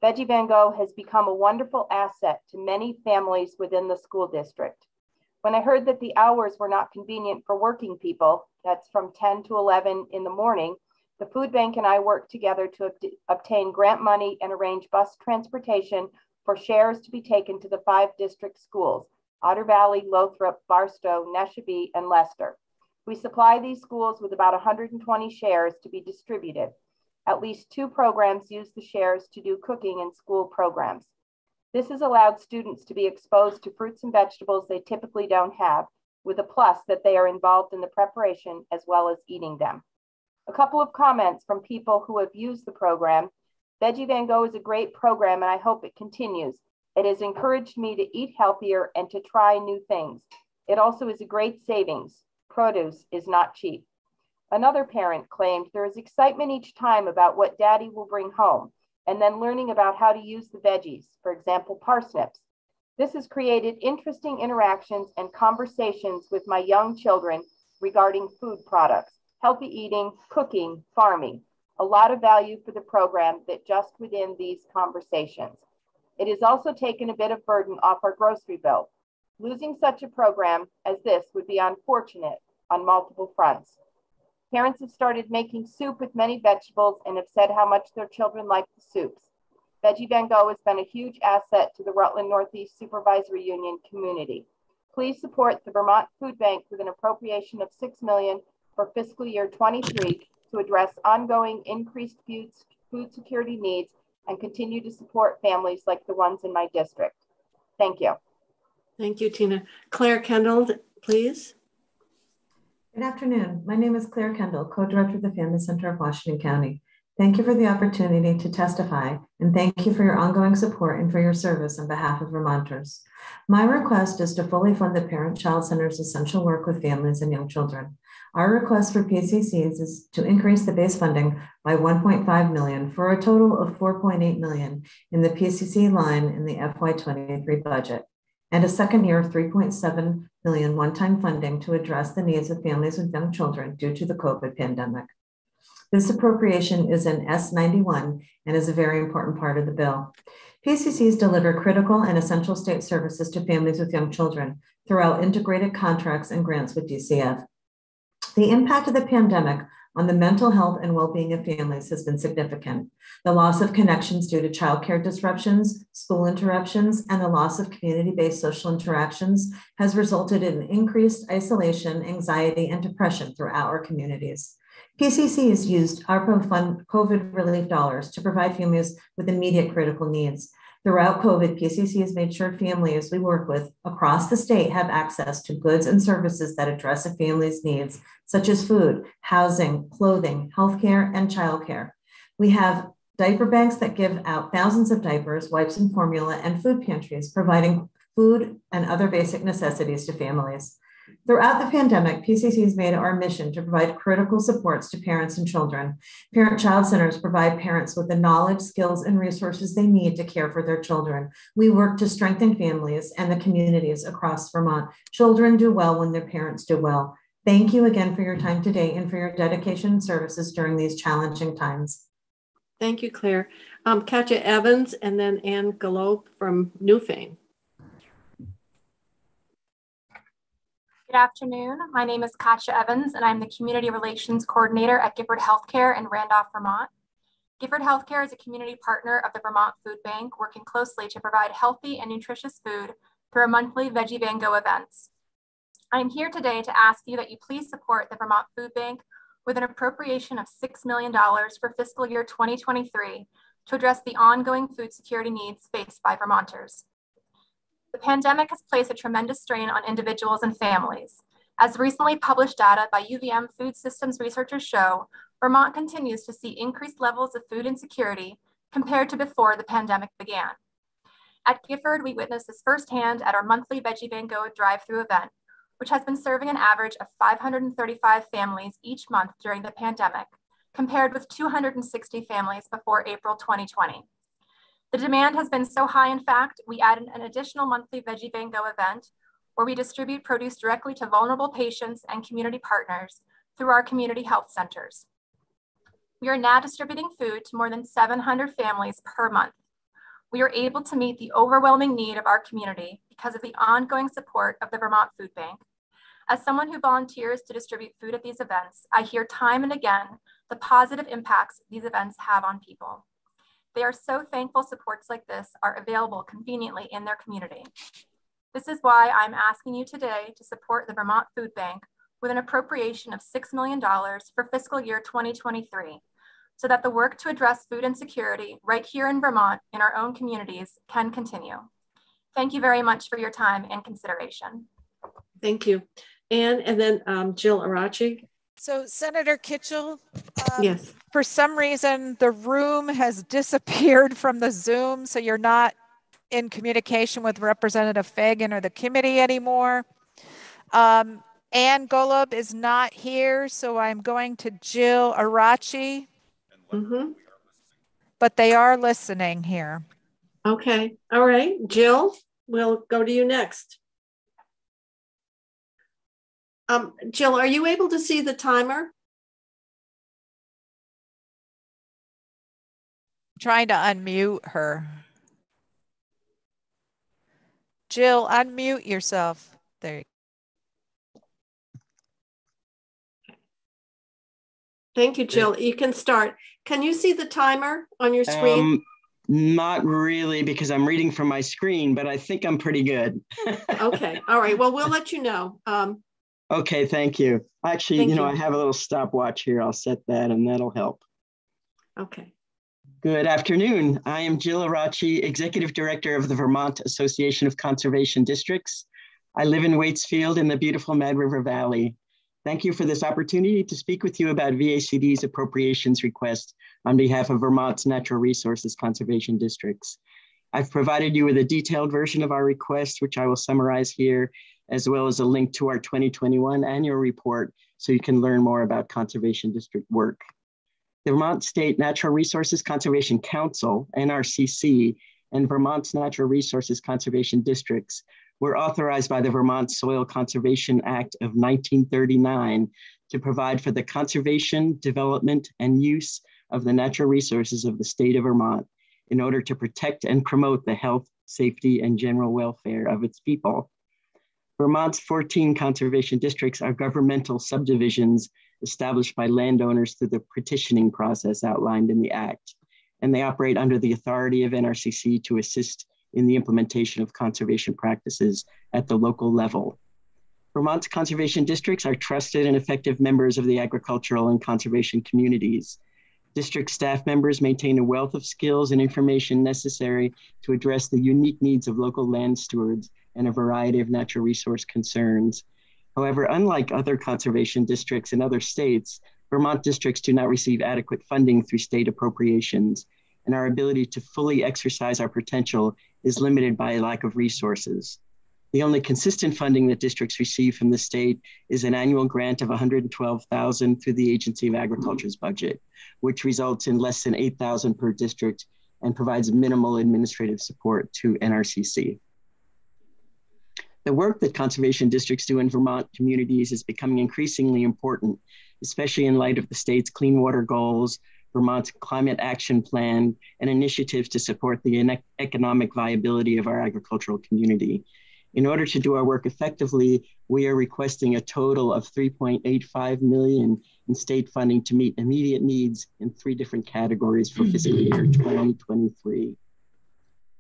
Veggie Van Go has become a wonderful asset to many families within the school district. When I heard that the hours were not convenient for working people, that's from 10 to 11 in the morning, the food bank and I worked together to ob obtain grant money and arrange bus transportation for shares to be taken to the five district schools, Otter Valley, Lothrop, Barstow, Neshobe, and Leicester. We supply these schools with about 120 shares to be distributed. At least two programs use the shares to do cooking in school programs. This has allowed students to be exposed to fruits and vegetables they typically don't have, with a plus that they are involved in the preparation as well as eating them. A couple of comments from people who have used the program. Veggie Van Go is a great program and I hope it continues. It has encouraged me to eat healthier and to try new things. It also is a great savings. Produce is not cheap. Another parent claimed there is excitement each time about what daddy will bring home and then learning about how to use the veggies, for example, parsnips. This has created interesting interactions and conversations with my young children regarding food products, healthy eating, cooking, farming. A lot of value for the program that just within these conversations. It has also taken a bit of burden off our grocery bill. Losing such a program as this would be unfortunate on multiple fronts. Parents have started making soup with many vegetables and have said how much their children like the soups. Veggie Van Go has been a huge asset to the Rutland Northeast Supervisory Union community. Please support the Vermont Food Bank with an appropriation of 6 million for fiscal year 23 to address ongoing increased food, food security needs and continue to support families like the ones in my district. Thank you. Thank you, Tina. Claire Kendall, please. Good afternoon. My name is Claire Kendall, co-director of the Family Center of Washington County. Thank you for the opportunity to testify, and thank you for your ongoing support and for your service on behalf of Vermonters. My request is to fully fund the Parent Child Center's essential work with families and young children. Our request for PCCs is to increase the base funding by 1.5 million for a total of 4.8 million in the PCC line in the FY23 budget and a second year of 3.7 million one-time funding to address the needs of families with young children due to the COVID pandemic. This appropriation is in S91 and is a very important part of the bill. PCCs deliver critical and essential state services to families with young children throughout integrated contracts and grants with DCF. The impact of the pandemic on the mental health and well-being of families has been significant. The loss of connections due to childcare disruptions, school interruptions, and the loss of community-based social interactions has resulted in increased isolation, anxiety, and depression throughout our communities. PCC has used ARPA fund COVID relief dollars to provide families with immediate critical needs. Throughout COVID, PCC has made sure families we work with across the state have access to goods and services that address a family's needs, such as food, housing, clothing, healthcare, and childcare. We have diaper banks that give out thousands of diapers, wipes and formula, and food pantries, providing food and other basic necessities to families. Throughout the pandemic, PCC has made our mission to provide critical supports to parents and children. Parent child centers provide parents with the knowledge, skills, and resources they need to care for their children. We work to strengthen families and the communities across Vermont. Children do well when their parents do well. Thank you again for your time today and for your dedication and services during these challenging times. Thank you, Claire. Um, Katja Evans and then Anne Galope from Newfane. Good afternoon. My name is Katja Evans, and I'm the Community Relations Coordinator at Gifford Healthcare in Randolph, Vermont. Gifford Healthcare is a community partner of the Vermont Food Bank, working closely to provide healthy and nutritious food through our monthly Veggie Van Go events. I'm here today to ask you that you please support the Vermont Food Bank with an appropriation of $6 million for fiscal year 2023 to address the ongoing food security needs faced by Vermonters. The pandemic has placed a tremendous strain on individuals and families. As recently published data by UVM food systems researchers show, Vermont continues to see increased levels of food insecurity compared to before the pandemic began. At Gifford, we witnessed this firsthand at our monthly Veggie Van Go drive-through event, which has been serving an average of 535 families each month during the pandemic, compared with 260 families before April 2020. The demand has been so high, in fact, we added an additional monthly Veggie Van Go event where we distribute produce directly to vulnerable patients and community partners through our community health centers. We are now distributing food to more than 700 families per month. We are able to meet the overwhelming need of our community because of the ongoing support of the Vermont Food Bank. As someone who volunteers to distribute food at these events, I hear time and again the positive impacts these events have on people. They are so thankful supports like this are available conveniently in their community. This is why I'm asking you today to support the Vermont Food Bank with an appropriation of $6 million for fiscal year 2023 so that the work to address food insecurity right here in Vermont in our own communities can continue. Thank you very much for your time and consideration. Thank you. Anne, and then um, Jill Arace. So Senator Kitchel, um, yes. For some reason, the room has disappeared from the Zoom, so you're not in communication with Representative Fagan or the committee anymore. Um, Ann Golub is not here, so I'm going to Jill Arace. Mm-hmm. But they are listening here. Okay. All right. Jill, we'll go to you next. Um, Jill, are you able to see the timer? trying to unmute her. Jill, unmute yourself. There you go. Thank you, Jill. You can start. Can you see the timer on your screen? Um, not really because I'm reading from my screen, but I think I'm pretty good. okay. All right. Well, we'll let you know. Um, okay. Thank you. Actually, thank you know, you. I have a little stopwatch here. I'll set that and that'll help. Okay. Good afternoon. I am Jill Arace, Executive Director of the Vermont Association of Conservation Districts. I live in Waitsfield in the beautiful Mad River Valley. Thank you for this opportunity to speak with you about VACD's appropriations request on behalf of Vermont's Natural Resources Conservation Districts. I've provided you with a detailed version of our request, which I will summarize here, as well as a link to our 2021 annual report so you can learn more about conservation district work. The Vermont State Natural Resources Conservation Council, NRCC, and Vermont's Natural Resources Conservation Districts were authorized by the Vermont Soil Conservation Act of 1939 to provide for the conservation, development, and use of the natural resources of the state of Vermont in order to protect and promote the health, safety, and general welfare of its people. Vermont's 14 conservation districts are governmental subdivisions established by landowners through the petitioning process outlined in the Act, and they operate under the authority of NRCC to assist in the implementation of conservation practices at the local level. Vermont's conservation districts are trusted and effective members of the agricultural and conservation communities. District staff members maintain a wealth of skills and information necessary to address the unique needs of local land stewards and a variety of natural resource concerns. However, unlike other conservation districts in other states, Vermont districts do not receive adequate funding through state appropriations, and our ability to fully exercise our potential is limited by a lack of resources. The only consistent funding that districts receive from the state is an annual grant of 112,000 through the Agency of Agriculture's budget, which results in less than 8,000 per district and provides minimal administrative support to NRCC. The work that conservation districts do in Vermont communities is becoming increasingly important, especially in light of the state's clean water goals, Vermont's climate action plan, and initiatives to support the economic viability of our agricultural community. In order to do our work effectively, we are requesting a total of 3.85 million in state funding to meet immediate needs in three different categories for fiscal year 2023.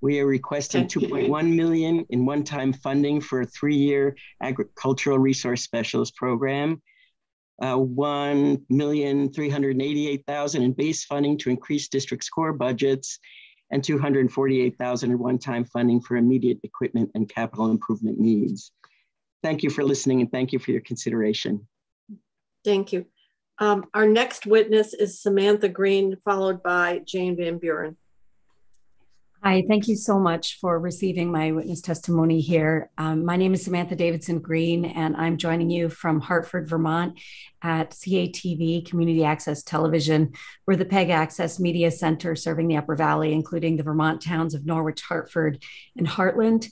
We are requesting 2.1 million in one-time funding for a three-year agricultural resource specialist program, uh, 1,388,000 in base funding to increase district score budgets, and 248,000 in one-time funding for immediate equipment and capital improvement needs. Thank you for listening and thank you for your consideration. Thank you. Um, our next witness is Samantha Green, followed by Jane Van Buren. Hi, thank you so much for receiving my witness testimony here. Um, my name is Samantha Davidson Green, and I'm joining you from Hartford, Vermont at CATV Community Access Television. We're the PEG Access Media Center serving the Upper Valley, including the Vermont towns of Norwich, Hartford, and Hartland.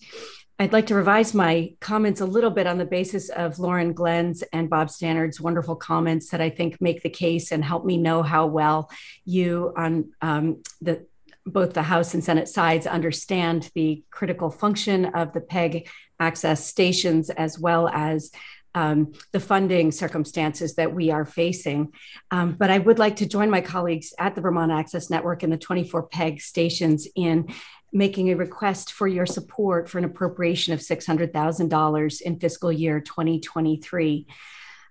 I'd like to revise my comments a little bit on the basis of Lauren Glenn's and Bob Stannard's wonderful comments that I think make the case and help me know how well you on um, the both the House and Senate sides understand the critical function of the PEG access stations as well as um, the funding circumstances that we are facing. Um, but I would like to join my colleagues at the Vermont Access Network and the 24 PEG stations in making a request for your support for an appropriation of $600,000 in fiscal year 2023.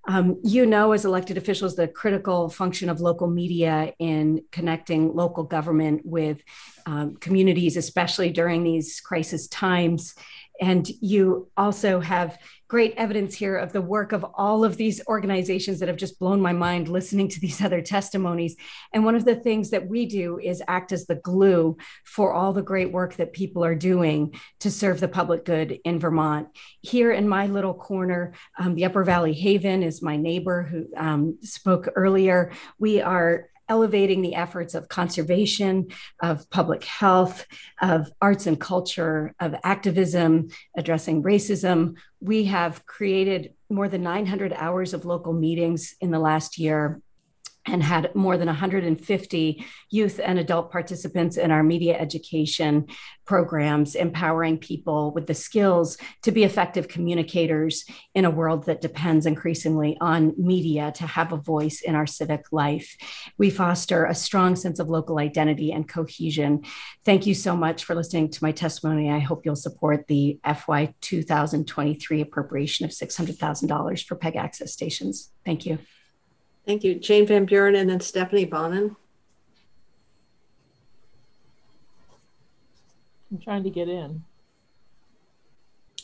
Um, you know, as elected officials, the critical function of local media in connecting local government with um, communities, especially during these crisis times. And you also have great evidence here of the work of all of these organizations that have just blown my mind listening to these other testimonies. And one of the things that we do is act as the glue for all the great work that people are doing to serve the public good in Vermont. Here in my little corner, um, the Upper Valley Haven is my neighbor who um, spoke earlier. We are elevating the efforts of conservation, of public health, of arts and culture, of activism, addressing racism. We have created more than 900 hours of local meetings in the last year and had more than 150 youth and adult participants in our media education programs, empowering people with the skills to be effective communicators in a world that depends increasingly on media to have a voice in our civic life. We foster a strong sense of local identity and cohesion. Thank you so much for listening to my testimony. I hope you'll support the FY 2023 appropriation of $600,000 for PEG access stations. Thank you. Thank you. Jane Van Buren and then Stephanie Bonin. I'm trying to get in.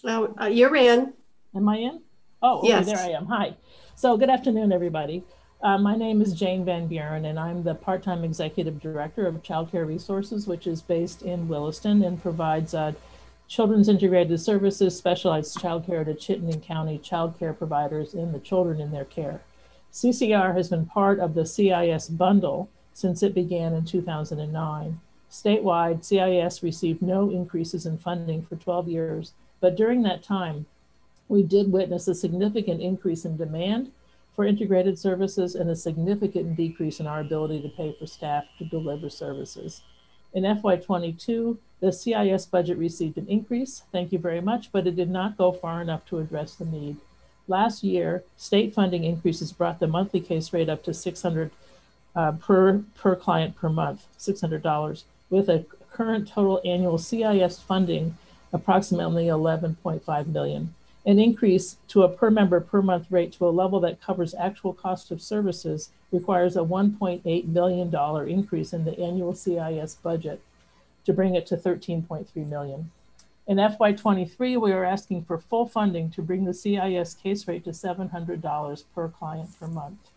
Oh, uh, you're in. Am I in? Oh, okay, yes. there I am. Hi. So good afternoon, everybody. Uh, my name is Jane Van Buren, and I'm the part-time executive director of Child Care Resources, which is based in Williston and provides uh, children's integrated services, specialized child care to Chittenden County child care providers and the children in their care. CCR has been part of the CIS bundle since it began in 2009. Statewide, CIS received no increases in funding for 12 years, but during that time, we did witness a significant increase in demand for integrated services and a significant decrease in our ability to pay for staff to deliver services. In FY22, the CIS budget received an increase, thank you very much, but it did not go far enough to address the need. Last year, state funding increases brought the monthly case rate up to 600 uh, per per client per month, $600, with a current total annual CIS funding approximately 11.5 million. An increase to a per member per month rate to a level that covers actual cost of services requires a $1.8 million increase in the annual CIS budget to bring it to 13.3 million. In FY23, we are asking for full funding to bring the CIS case rate to $700 per client per month.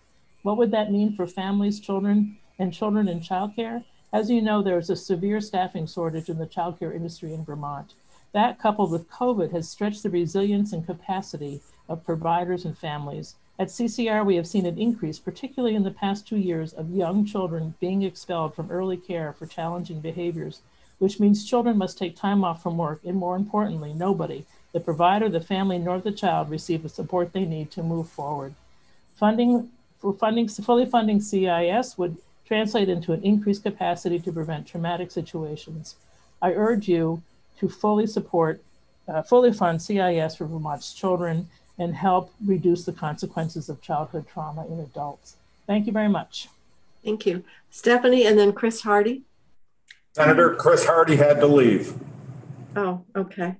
What would that mean for families, children, and children in childcare? As you know, there is a severe staffing shortage in the childcare industry in Vermont. That, coupled with COVID, has stretched the resilience and capacity of providers and families. At CCR, we have seen an increase, particularly in the past two years, of young children being expelled from early care for challenging behaviors which means children must take time off from work, and more importantly, nobody, the provider, the family, nor the child, receive the support they need to move forward. Funding for funding fully funding CIS would translate into an increased capacity to prevent traumatic situations. I urge you to fully support, uh, fully fund CIS for Vermont's children and help reduce the consequences of childhood trauma in adults. Thank you very much. Thank you. Stephanie and then Chris Hardy. Senator Chris Hardy had to leave. Oh, okay.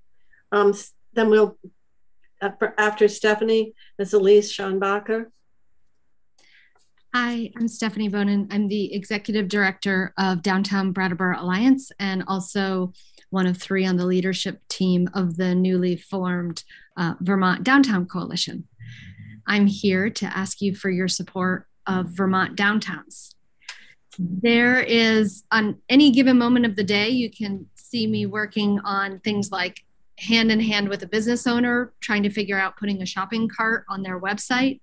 Um, then we'll, after Stephanie, Ms. Elise Shanbacker. Hi, I'm Stephanie Bonin. I'm the executive director of Downtown Brattleboro Alliance and also one of three on the leadership team of the newly formed uh, Vermont Downtown Coalition. I'm here to ask you for your support of Vermont downtowns. There is, on any given moment of the day, you can see me working on things like hand in hand with a business owner, trying to figure out putting a shopping cart on their website,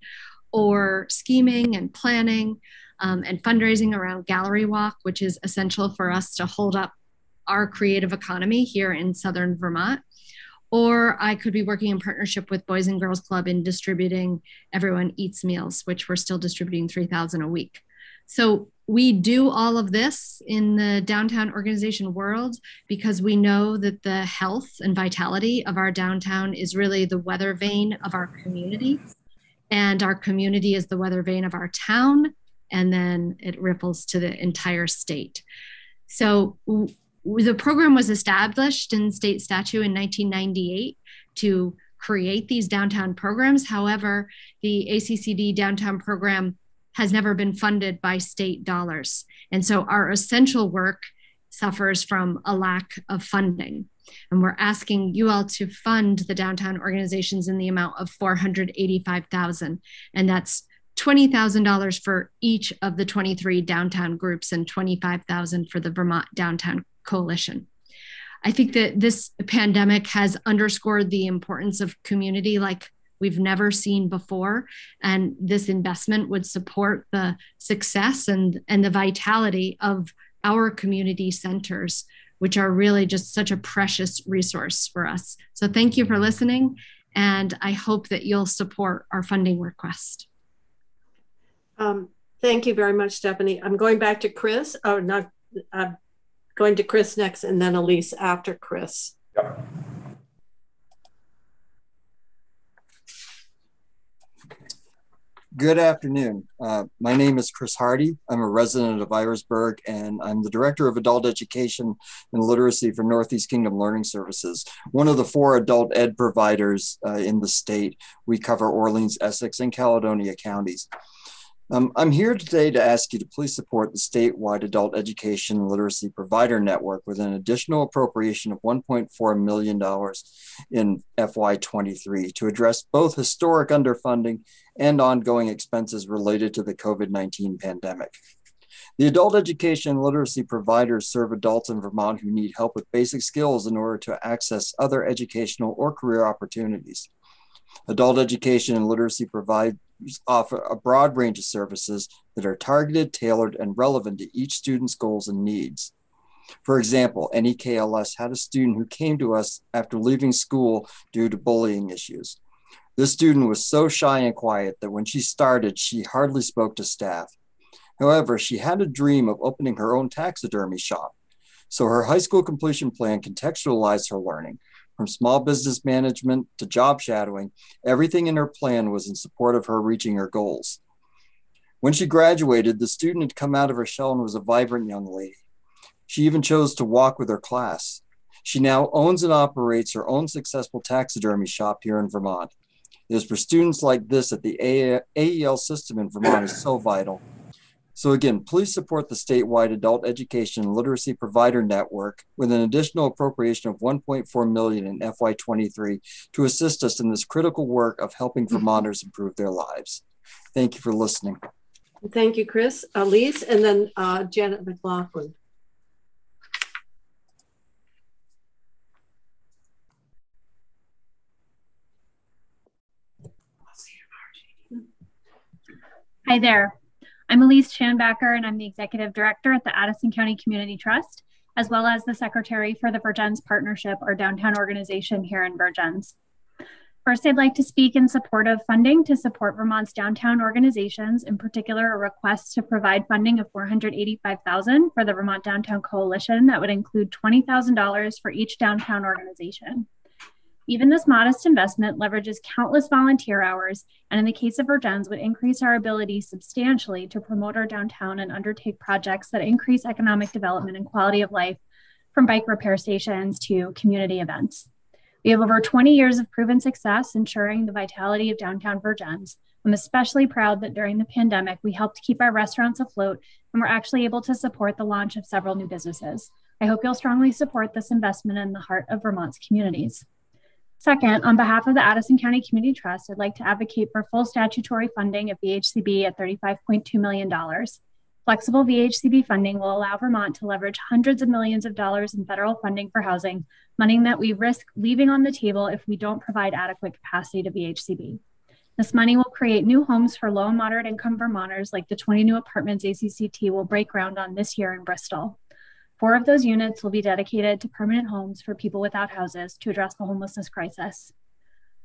or scheming and planning um, and fundraising around Gallery Walk, which is essential for us to hold up our creative economy here in Southern Vermont. Or I could be working in partnership with Boys and Girls Club in distributing Everyone Eats Meals, which we're still distributing 3,000 a week. So we do all of this in the downtown organization world because we know that the health and vitality of our downtown is really the weather vane of our community. And our community is the weather vane of our town. And then it ripples to the entire state. So the program was established in state statute in 1998 to create these downtown programs. However, the ACCD downtown program has never been funded by state dollars. And so our essential work suffers from a lack of funding. And we're asking you all to fund the downtown organizations in the amount of 485,000 and that's $20,000 for each of the 23 downtown groups and 25,000 for the Vermont Downtown Coalition. I think that this pandemic has underscored the importance of community like we've never seen before. And this investment would support the success and, and the vitality of our community centers, which are really just such a precious resource for us. So thank you for listening. And I hope that you'll support our funding request. Um, thank you very much, Stephanie. I'm going back to Chris. Oh, not. I'm going to Chris next, and then Elise after Chris. Yep. Good afternoon. Uh, my name is Chris Hardy. I'm a resident of Irasburg, and I'm the Director of Adult Education and Literacy for Northeast Kingdom Learning Services, one of the four adult ed providers uh, in the state. We cover Orleans, Essex, and Caledonia counties. Um, I'm here today to ask you to please support the statewide adult education literacy provider network with an additional appropriation of $1.4 million in FY23 to address both historic underfunding and ongoing expenses related to the COVID 19 pandemic. The adult education literacy providers serve adults in Vermont who need help with basic skills in order to access other educational or career opportunities. Adult education and literacy providers offer a broad range of services that are targeted, tailored, and relevant to each student's goals and needs. For example, NEKLS had a student who came to us after leaving school due to bullying issues. This student was so shy and quiet that when she started, she hardly spoke to staff. However, she had a dream of opening her own taxidermy shop. So her high school completion plan contextualized her learning, from small business management to job shadowing, everything in her plan was in support of her reaching her goals. When she graduated, the student had come out of her shell and was a vibrant young lady. She even chose to walk with her class. She now owns and operates her own successful taxidermy shop here in Vermont. It is for students like this that the AEL system in Vermont is so vital so again, please support the statewide adult education and literacy provider network with an additional appropriation of 1.4 million in FY23 to assist us in this critical work of helping mm-hmm. Vermonters improve their lives. Thank you for listening. Thank you, Chris. Elise, and then uh, Janet McLaughlin. Hi there. I'm Elise Shanbacker, and I'm the Executive Director at the Addison County Community Trust, as well as the Secretary for the Vergennes Partnership, our downtown organization here in Vergennes. First, I'd like to speak in support of funding to support Vermont's downtown organizations, in particular a request to provide funding of 485,000 for the Vermont Downtown Coalition that would include $20,000 for each downtown organization. Even this modest investment leverages countless volunteer hours, and in the case of Vergennes, would increase our ability substantially to promote our downtown and undertake projects that increase economic development and quality of life, from bike repair stations to community events. We have over 20 years of proven success ensuring the vitality of downtown Vergennes. I'm especially proud that during the pandemic, we helped keep our restaurants afloat and were actually able to support the launch of several new businesses. I hope you'll strongly support this investment in the heart of Vermont's communities. Second, on behalf of the Addison County Community Trust, I'd like to advocate for full statutory funding of VHCB at $35.2 million. Flexible VHCB funding will allow Vermont to leverage hundreds of millions of dollars in federal funding for housing, money that we risk leaving on the table if we don't provide adequate capacity to VHCB. This money will create new homes for low and moderate income Vermonters, like the 20 new apartments ACCT will break ground on this year in Bristol. Four of those units will be dedicated to permanent homes for people without houses to address the homelessness crisis.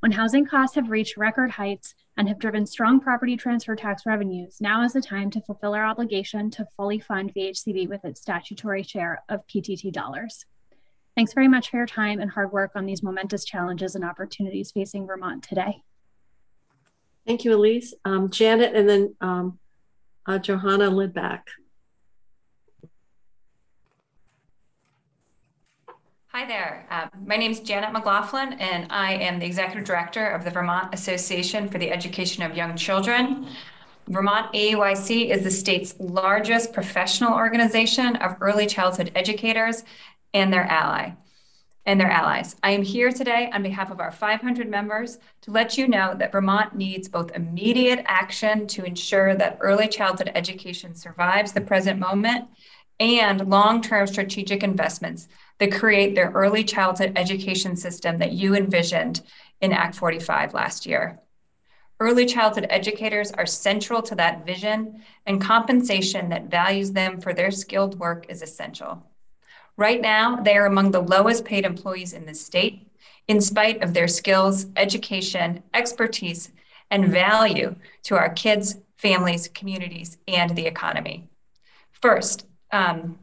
When housing costs have reached record heights and have driven strong property transfer tax revenues, now is the time to fulfill our obligation to fully fund VHCB with its statutory share of PTT dollars. Thanks very much for your time and hard work on these momentous challenges and opportunities facing Vermont today. Thank you, Elise. Um, Janet and then um, uh, Johanna Lidback. Hi there. Uh, my name is Janet McLaughlin, and I am the Executive Director of the Vermont Association for the Education of Young Children. Vermont AEYC is the state's largest professional organization of early childhood educators and their ally and their allies. I am here today on behalf of our 500 members to let you know that Vermont needs both immediate action to ensure that early childhood education survives the present moment and long-term strategic investments that create their early childhood education system that you envisioned in Act 45 last year. Early childhood educators are central to that vision, and compensation that values them for their skilled work is essential. Right now, they are among the lowest paid employees in the state, in spite of their skills, education, expertise, and value to our kids, families, communities, and the economy. First, um,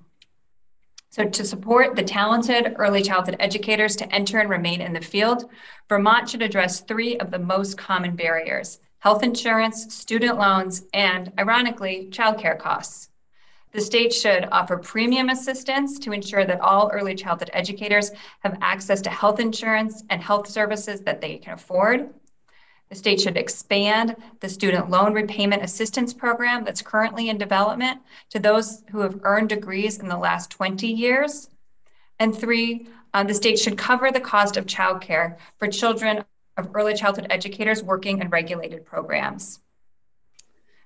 so to support the talented early childhood educators to enter and remain in the field, Vermont should address three of the most common barriers, health insurance, student loans, and ironically, childcare costs. The state should offer premium assistance to ensure that all early childhood educators have access to health insurance and health services that they can afford. The state should expand the student loan repayment assistance program that's currently in development to those who have earned degrees in the last 20 years. And three, uh, the state should cover the cost of childcare for children of early childhood educators working in regulated programs.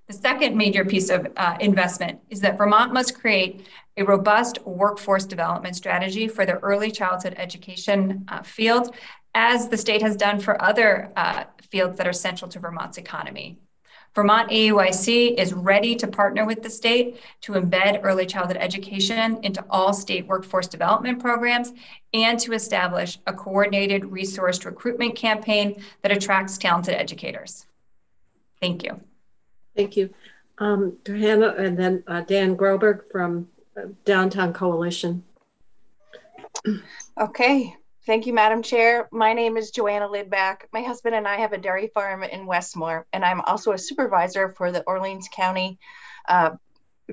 The second major piece of uh, investment is that Vermont must create a robust workforce development strategy for the early childhood education uh, field, as the state has done for other uh, fields that are central to Vermont's economy. Vermont AEYC is ready to partner with the state to embed early childhood education into all state workforce development programs and to establish a coordinated resourced recruitment campaign that attracts talented educators. Thank you. Thank you. Um, Johanna and then uh, Dan Groberg from uh, Downtown Coalition. Okay, Thank you, Madam Chair. My name is Joanna Lidback. My husband and I have a dairy farm in Westmore, and I'm also a supervisor for the Orleans County uh,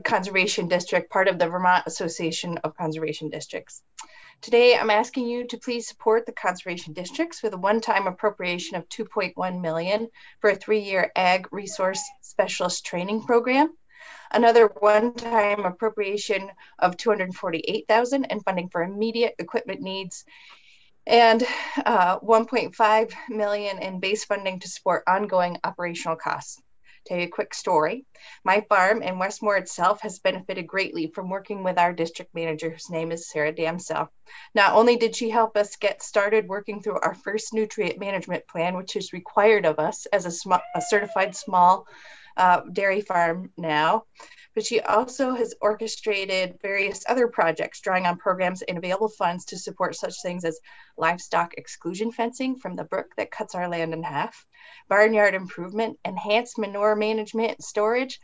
Conservation District, part of the Vermont Association of Conservation Districts. Today, I'm asking you to please support the conservation districts with a one-time appropriation of 2.1 million for a three-year ag resource specialist training program another one-time appropriation of 248,000 and funding for immediate equipment needs and uh, 1.5 million in base funding to support ongoing operational costs. Tell you a quick story. My farm in Westmore itself has benefited greatly from working with our district manager, whose name is Sarah Damsell. Not only did she help us get started working through our first nutrient management plan, which is required of us as a, sm- a certified small uh, dairy farm now, but she also has orchestrated various other projects, drawing on programs and available funds to support such things as livestock exclusion fencing from the brook that cuts our land in half, barnyard improvement, enhanced manure management storage,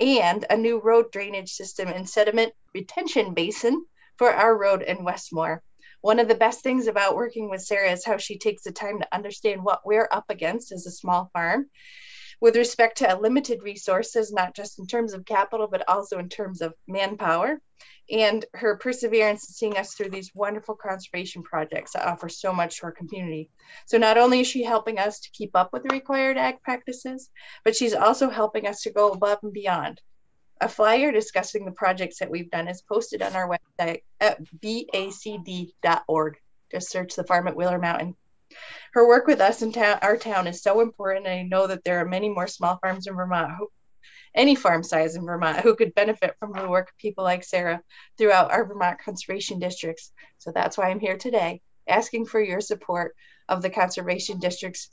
and a new road drainage system and sediment retention basin for our road in Westmore. One of the best things about working with Sarah is how she takes the time to understand what we're up against as a small farm with respect to limited resources, not just in terms of capital, but also in terms of manpower, and her perseverance in seeing us through these wonderful conservation projects that offer so much to our community. So not only is she helping us to keep up with the required ag practices, but she's also helping us to go above and beyond. A flyer discussing the projects that we've done is posted on our website at vacd.org. Just search the farm at Wheeler Mountain her work with us in ta- our town is so important, and I know that there are many more small farms in Vermont who, any farm size in Vermont who could benefit from the work of people like Sarah throughout our Vermont conservation districts. So that's why I'm here today, asking for your support of the conservation district's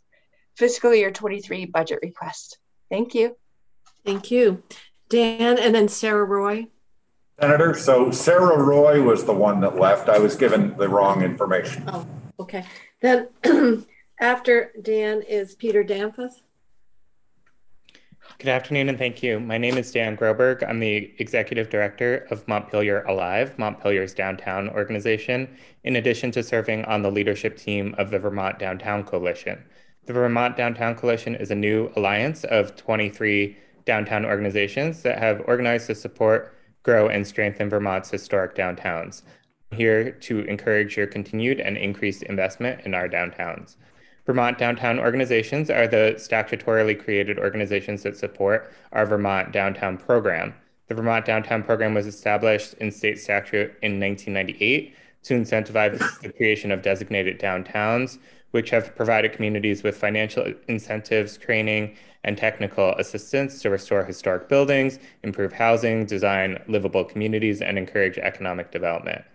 fiscal year 23 budget request. Thank you. Thank you. Dan and then Sarah Roy. Senator, so Sarah Roy was the one that left. I was given the wrong information. Oh, okay. Then after Dan is Peter Danforth. Good afternoon and thank you. My name is Dan Groberg. I'm the Executive Director of Montpelier Alive, Montpelier's downtown organization, in addition to serving on the leadership team of the Vermont Downtown Coalition. The Vermont Downtown Coalition is a new alliance of 23 downtown organizations that have organized to support, grow, and strengthen Vermont's historic downtowns. Here to encourage your continued and increased investment in our downtowns. Vermont downtown organizations are the statutorily created organizations that support our Vermont downtown program. The Vermont downtown program was established in state statute in 1998 to incentivize the creation of designated downtowns, which have provided communities with financial incentives, training, and technical assistance to restore historic buildings, improve housing, design livable communities, and encourage economic development.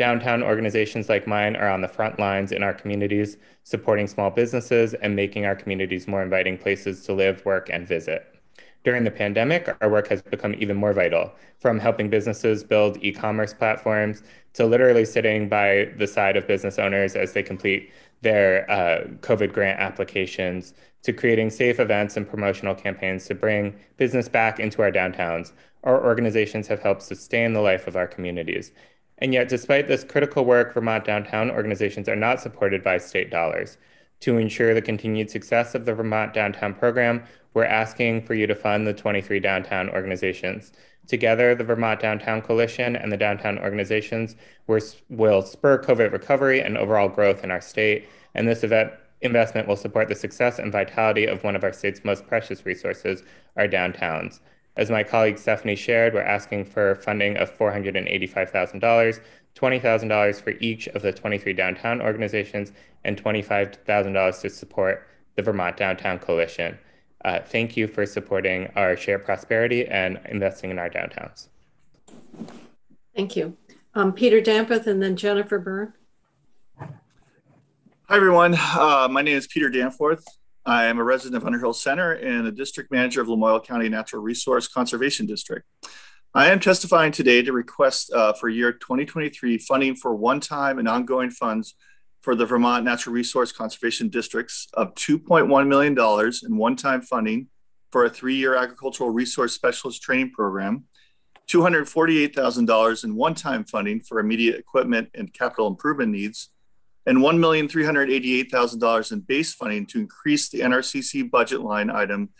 Downtown organizations like mine are on the front lines in our communities, supporting small businesses and making our communities more inviting places to live, work, and visit. During the pandemic, our work has become even more vital, from helping businesses build e commerce platforms to literally sitting by the side of business owners as they complete their uh, COVID grant applications, to creating safe events and promotional campaigns to bring business back into our downtowns. Our organizations have helped sustain the life of our communities and yet, despite this critical work, Vermont downtown organizations are not supported by state dollars. To ensure the continued success of the Vermont Downtown Program, we're asking for you to fund the 23 downtown organizations. Together, the Vermont Downtown Coalition and the downtown organizations will spur COVID recovery and overall growth in our state. And this event investment will support the success and vitality of one of our state's most precious resources, our downtowns. As my colleague Stephanie shared, we're asking for funding of $485,000, $20,000 for each of the 23 downtown organizations, and $25,000 to support the Vermont Downtown Coalition. Uh, thank you for supporting our shared prosperity and investing in our downtowns. Thank you. Um, Peter Danforth and then Jennifer Byrne. Hi, everyone. Uh, my name is Peter Danforth. I am a resident of Underhill Center and a district manager of Lamoille County Natural Resource Conservation District. I am testifying today to request uh, for year 2023 funding for one-time and ongoing funds for the Vermont Natural Resource Conservation Districts of $2.1 million in one-time funding for a three-year agricultural resource specialist training program, $248,000 in one-time funding for immediate equipment and capital improvement needs, and $1,388,000 in base funding to increase the NRCC budget line item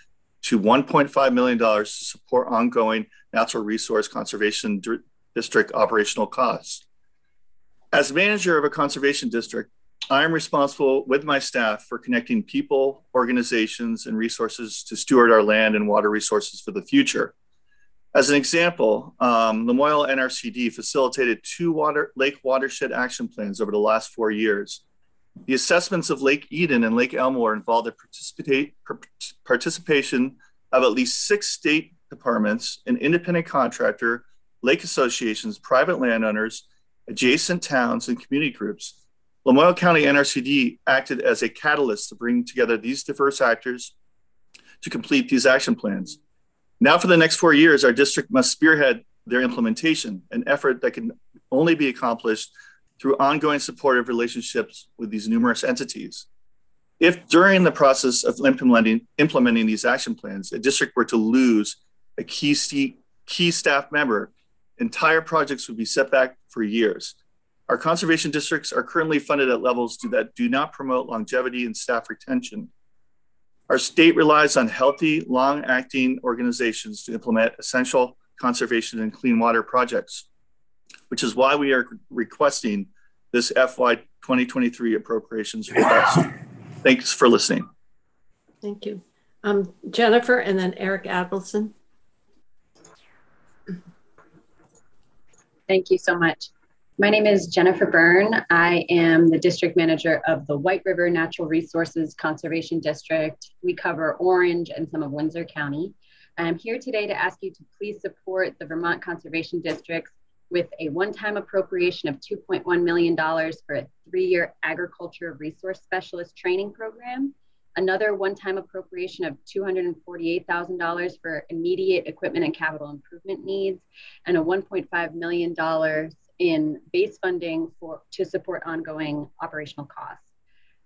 to $1.5 million to support ongoing natural resource conservation district operational costs. As manager of a conservation district, I am responsible with my staff for connecting people, organizations, and resources to steward our land and water resources for the future. As an example, um, Lamoille NRCD facilitated two water, lake watershed action plans over the last four years. The assessments of Lake Eden and Lake Elmore involved the participation of at least six state departments, an independent contractor, lake associations, private landowners, adjacent towns, and community groups. Lamoille County NRCD acted as a catalyst to bring together these diverse actors to complete these action plans. Now, for the next four years, our district must spearhead their implementation, an effort that can only be accomplished through ongoing supportive relationships with these numerous entities. If during the process of implementing, implementing these action plans, a district were to lose a key, st- key staff member, entire projects would be set back for years. Our conservation districts are currently funded at levels that do not promote longevity and staff retention. Our state relies on healthy, long acting organizations to implement essential conservation and clean water projects, which is why we are requesting this FY 2023 appropriations request. Thanks for listening. Thank you. Um, Jennifer and then Eric Avildsen. Thank you so much. My name is Jennifer Byrne. I am the district manager of the White River Natural Resources Conservation District. We cover Orange and some of Windsor County. I am here today to ask you to please support the Vermont Conservation Districts with a one-time appropriation of $2.1 million for a three-year agriculture resource specialist training program, another one-time appropriation of $248,000 for immediate equipment and capital improvement needs, and a $1.5 million in base funding for to support ongoing operational costs.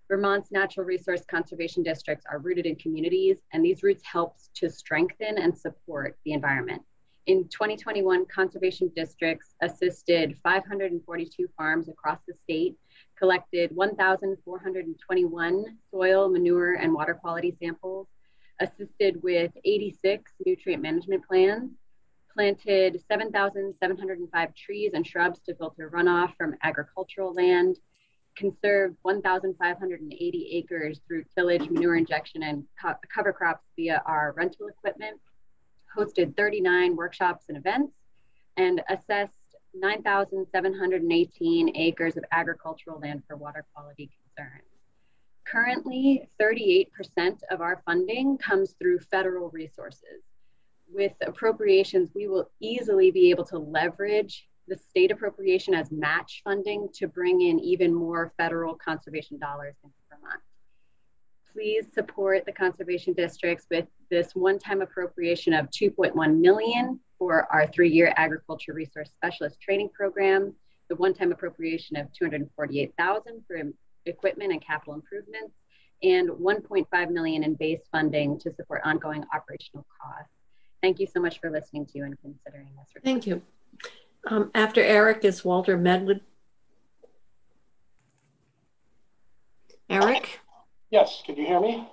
Vermont's natural resource conservation districts are rooted in communities, and these roots help to strengthen and support the environment. In 2021, conservation districts assisted 542 farms across the state, collected 1,421 soil, manure, and water quality samples, assisted with 86 nutrient management plans, planted 7,705 trees and shrubs to filter runoff from agricultural land, conserved 1,580 acres through tillage, manure injection, and co cover crops via our rental equipment, hosted 39 workshops and events, and assessed 9,718 acres of agricultural land for water quality concerns. Currently, 38% of our funding comes through federal resources. With appropriations, we will easily be able to leverage the state appropriation as match funding to bring in even more federal conservation dollars into Vermont please support the conservation districts with this one-time appropriation of 2.1 million for our three-year agriculture resource specialist training program, the one-time appropriation of 248,000 for equipment and capital improvements, and 1.5 million in base funding to support ongoing operational costs. Thank you so much for listening to and considering this. Request. Thank you. Um, after Eric is Walter Medwood. Eric? Yes, can you hear me?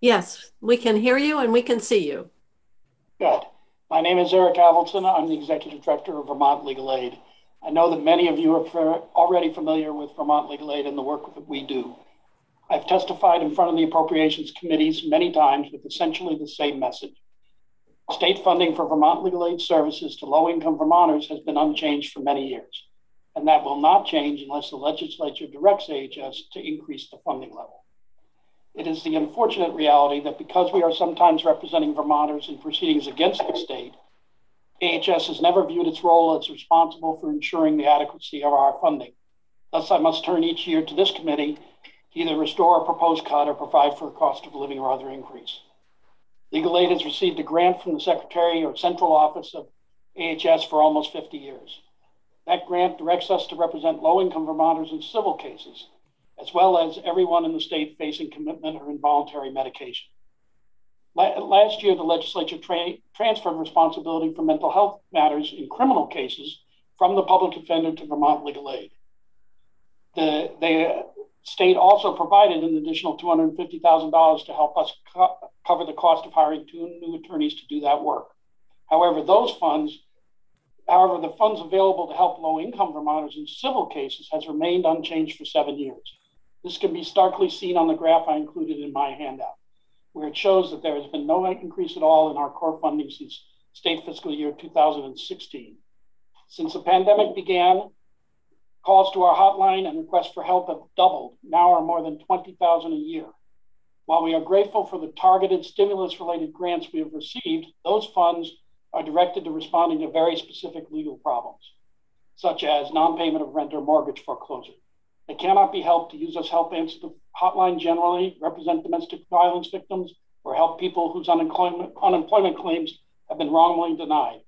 Yes, we can hear you and we can see you. Good. My name is Eric Avildsen. I'm the Executive Director of Vermont Legal Aid. I know that many of you are already familiar with Vermont Legal Aid and the work that we do. I've testified in front of the appropriations committees many times with essentially the same message. State funding for Vermont legal aid services to low income Vermonters has been unchanged for many years, and that will not change unless the legislature directs AHS to increase the funding level. It is the unfortunate reality that because we are sometimes representing Vermonters in proceedings against the state, AHS has never viewed its role as responsible for ensuring the adequacy of our funding. Thus, I must turn each year to this committee to either restore a proposed cut or provide for a cost of living or other increase. Legal Aid has received a grant from the Secretary or Central Office of AHS for almost 50 years. That grant directs us to represent low income Vermonters in civil cases as well as everyone in the state facing commitment or involuntary medication. Last year, the legislature tra transferred responsibility for mental health matters in criminal cases from the public defender to Vermont Legal Aid. The, the state also provided an additional $250,000 to help us co cover the cost of hiring two new attorneys to do that work. However, those funds, however, the funds available to help low income Vermonters in civil cases has remained unchanged for seven years. This can be starkly seen on the graph I included in my handout, where it shows that there has been no increase at all in our core funding since state fiscal year 2016. Since the pandemic began, calls to our hotline and requests for help have doubled, now are more than 20,000 a year. While we are grateful for the targeted stimulus related grants we have received, those funds are directed to responding to very specific legal problems, such as non payment of rent or mortgage foreclosure. They cannot be helped to use us help answer the hotline generally, represent domestic violence victims, or help people whose unemployment, unemployment claims have been wrongly denied.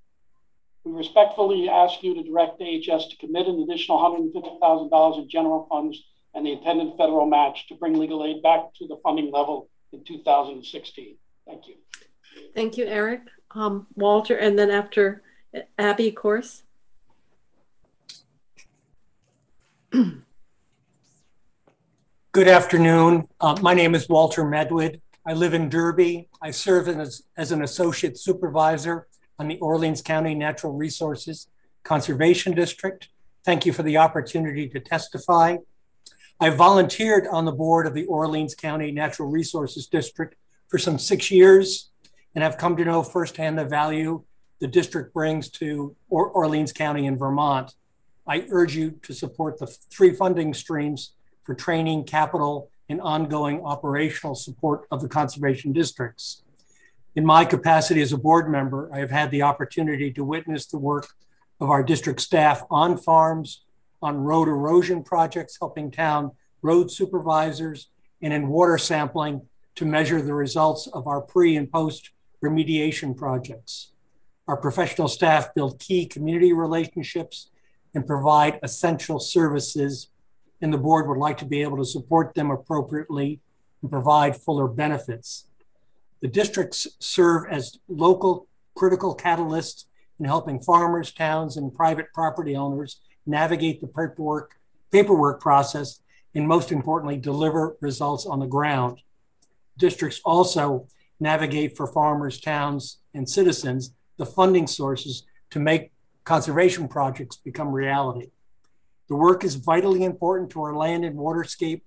We respectfully ask you to direct AHS to commit an additional $150,000 in general funds and the intended federal match to bring legal aid back to the funding level in 2016. Thank you. Thank you, Eric. Um, Walter, and then after Abby, of course. Good afternoon. Uh, my name is Walter Medwood. I live in Derby. I serve as, as an associate supervisor on the Orleans County Natural Resources Conservation District. Thank you for the opportunity to testify. I volunteered on the board of the Orleans County Natural Resources District for some six years and have come to know firsthand the value the district brings to or Orleans County and Vermont. I urge you to support the three funding streams for training, capital, and ongoing operational support of the conservation districts. In my capacity as a board member, I have had the opportunity to witness the work of our district staff on farms, on road erosion projects, helping town road supervisors, and in water sampling to measure the results of our pre and post remediation projects. Our professional staff build key community relationships and provide essential services, and the board would like to be able to support them appropriately and provide fuller benefits. The districts serve as local critical catalysts in helping farmers, towns, and private property owners navigate the paperwork, paperwork process and most importantly, deliver results on the ground. Districts also navigate for farmers, towns, and citizens the funding sources to make conservation projects become reality. The work is vitally important to our land and waterscape.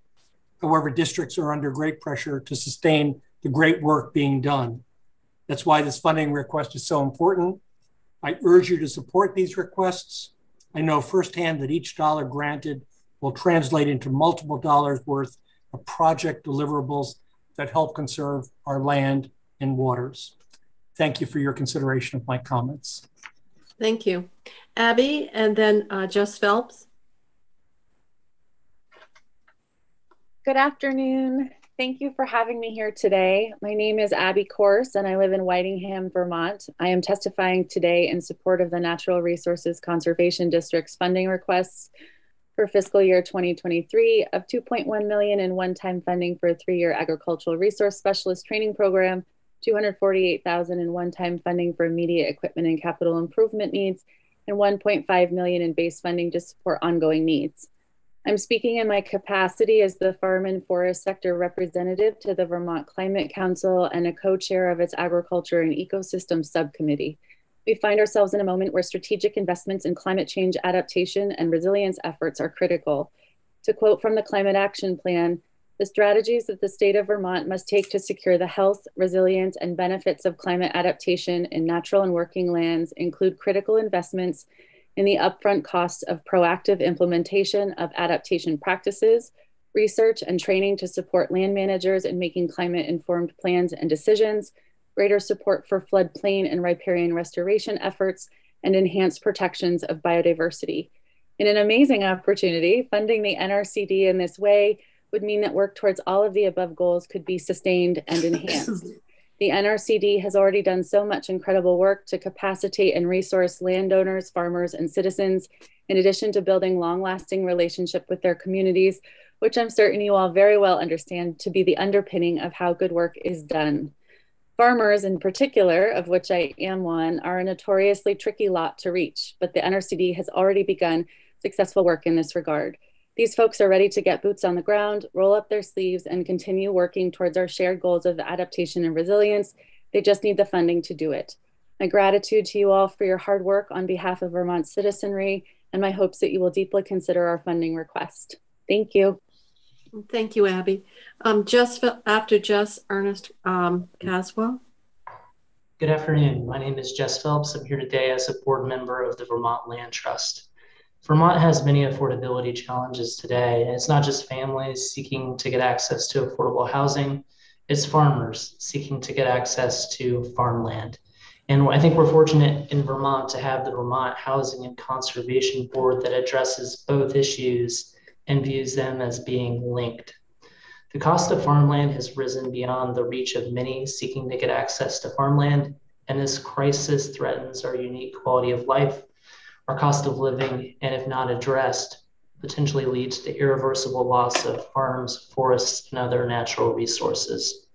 However, districts are under great pressure to sustain the great work being done. That's why this funding request is so important. I urge you to support these requests. I know firsthand that each dollar granted will translate into multiple dollars worth of project deliverables that help conserve our land and waters. Thank you for your consideration of my comments. Thank you. Abby, and then uh, Jess Phelps. Good afternoon. Thank you for having me here today. My name is Abby Corse, and I live in Whitingham, Vermont. I am testifying today in support of the Natural Resources Conservation District's funding requests for fiscal year 2023 of 2.1 million in one-time funding for a three-year agricultural resource specialist training program, 248,000 in one-time funding for immediate equipment and capital improvement needs, and 1.5 million in base funding to support ongoing needs. I'm speaking in my capacity as the farm and forest sector representative to the Vermont Climate Council and a co-chair of its agriculture and ecosystem subcommittee. We find ourselves in a moment where strategic investments in climate change adaptation and resilience efforts are critical. To quote from the Climate Action Plan, the strategies that the state of Vermont must take to secure the health, resilience, and benefits of climate adaptation in natural and working lands include critical investments in the upfront costs of proactive implementation of adaptation practices, research and training to support land managers in making climate informed plans and decisions, greater support for floodplain and riparian restoration efforts, and enhanced protections of biodiversity. In an amazing opportunity, funding the NRCD in this way would mean that work towards all of the above goals could be sustained and enhanced. The NRCD has already done so much incredible work to capacitate and resource landowners, farmers, and citizens, in addition to building long lasting relationship with their communities, which I'm certain you all very well understand to be the underpinning of how good work is done. Farmers, in particular, of which I am one, are a notoriously tricky lot to reach, but the NRCD has already begun successful work in this regard. These folks are ready to get boots on the ground, roll up their sleeves, and continue working towards our shared goals of adaptation and resilience. They just need the funding to do it. My gratitude to you all for your hard work on behalf of Vermont citizenry, and my hopes that you will deeply consider our funding request. Thank you. Thank you, Abby. Um, just after Jess, Ernest um, Caswell. Good afternoon. My name is Jess Phelps. I'm here today as a board member of the Vermont Land Trust. Vermont has many affordability challenges today. And it's not just families seeking to get access to affordable housing, it's farmers seeking to get access to farmland. And I think we're fortunate in Vermont to have the Vermont Housing and Conservation Board that addresses both issues and views them as being linked. The cost of farmland has risen beyond the reach of many seeking to get access to farmland, and this crisis threatens our unique quality of life, our cost of living, and if not addressed, potentially leads to irreversible loss of farms, forests, and other natural resources.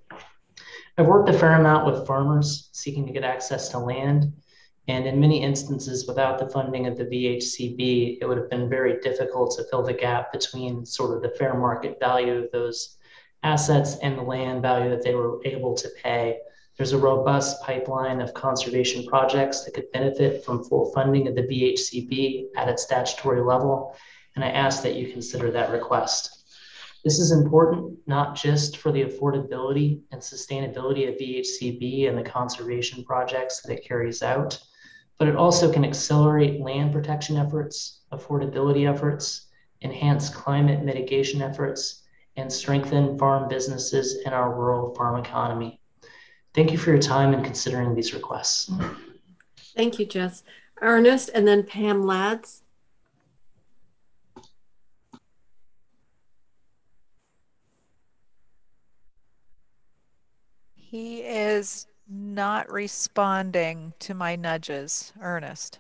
I've worked a fair amount with farmers seeking to get access to land and in many instances, without the funding of the VHCB, it would have been very difficult to fill the gap between sort of the fair market value of those assets and the land value that they were able to pay. There's a robust pipeline of conservation projects that could benefit from full funding of the VHCB at its statutory level, and I ask that you consider that request. This is important not just for the affordability and sustainability of VHCB and the conservation projects that it carries out, but it also can accelerate land protection efforts, affordability efforts, enhance climate mitigation efforts, and strengthen farm businesses in our rural farm economy. Thank you for your time and considering these requests. Thank you, Jess. Ernest and then Pam Lads. He is not responding to my nudges, Ernest.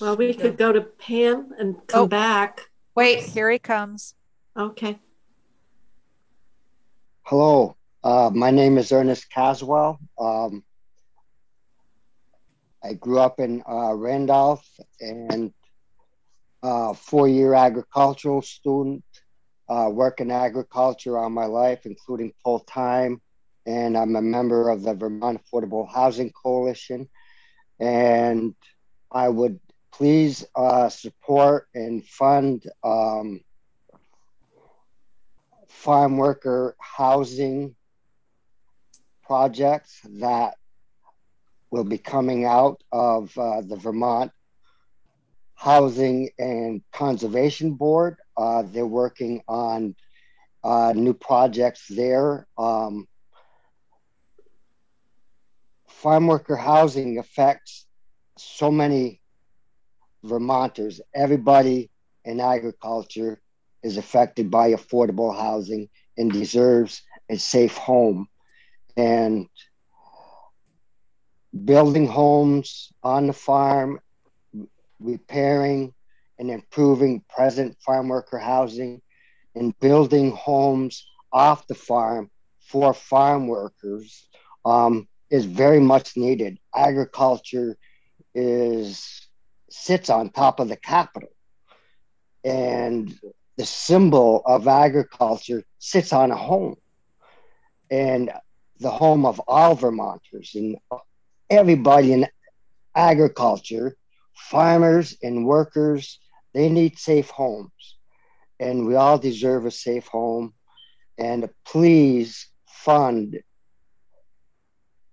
Well, we could go to Pam and come Oh. back. Wait, here he comes. Okay. Hello, uh, my name is Ernest Caswell. Um, I grew up in uh, Randolph and uh, four-year agricultural student. Uh, work in agriculture all my life, including full-time, and I'm a member of the Vermont Affordable Housing Coalition. And I would please uh, support and fund um, farm worker housing projects that will be coming out of uh, the Vermont Housing and Conservation Board. Uh, they're working on uh, new projects there. Um, farm worker housing affects so many Vermonters. Everybody in agriculture is affected by affordable housing and deserves a safe home. And building homes on the farm, repairing and improving present farm worker housing, and building homes off the farm for farm workers um, is very much needed. Agriculture is sits on top of the capital, and the symbol of agriculture sits on a home, and the home of all Vermonters and everybody in agriculture, farmers and workers, they need safe homes. And we all deserve a safe home. And please fund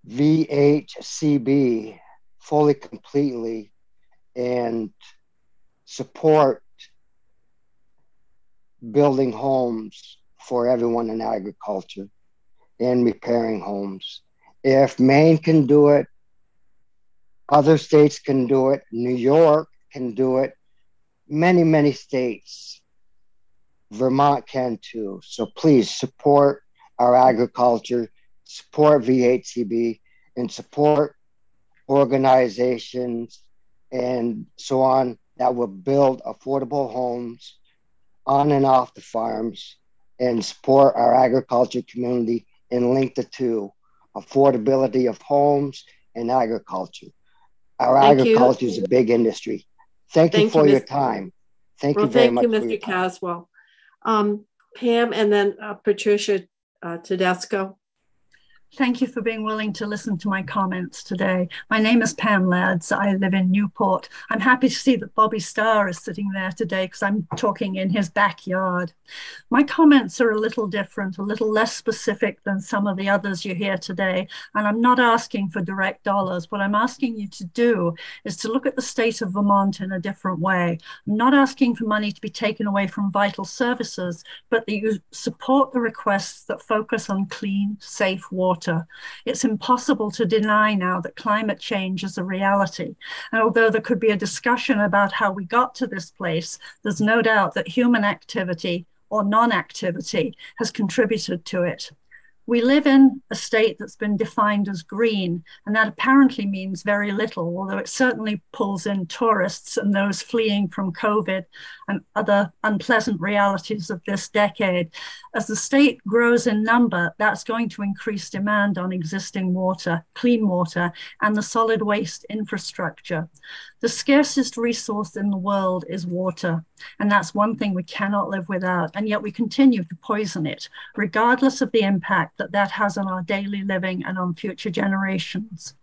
VHCB fully, completely, and support building homes for everyone in agriculture and repairing homes. If Maine can do it, other states can do it, New York can do it, many, many states. Vermont can too. So please support our agriculture, support VHCB, and support organizations and so on that will build affordable homes on and off the farms and support our agriculture community and link the two affordability of homes and agriculture. Our Thank you. agriculture is a big industry. Thank, you Thank you, for your Mr. time. Thank well, you very thank much. you, Mr. Caswell. Um, Pam and then uh, Patricia uh, Tedesco. Thank you for being willing to listen to my comments today. My name is Pam Lads. I live in Newport. I'm happy to see that Bobby Starr is sitting there today because I'm talking in his backyard. My comments are a little different, a little less specific than some of the others you hear today. And I'm not asking for direct dollars. What I'm asking you to do is to look at the state of Vermont in a different way. I'm not asking for money to be taken away from vital services, but that you support the requests that focus on clean, safe water. It's impossible to deny now that climate change is a reality. And although there could be a discussion about how we got to this place, there's no doubt that human activity or non activity has contributed to it. We live in a state that's been defined as green, and that apparently means very little, although it certainly pulls in tourists and those fleeing from COVID and other unpleasant realities of this decade. As the state grows in number, that's going to increase demand on existing water, clean water, and the solid waste infrastructure. The scarcest resource in the world is water, and that's one thing we cannot live without, and yet we continue to poison it, regardless of the impact that that has on our daily living and on future generations.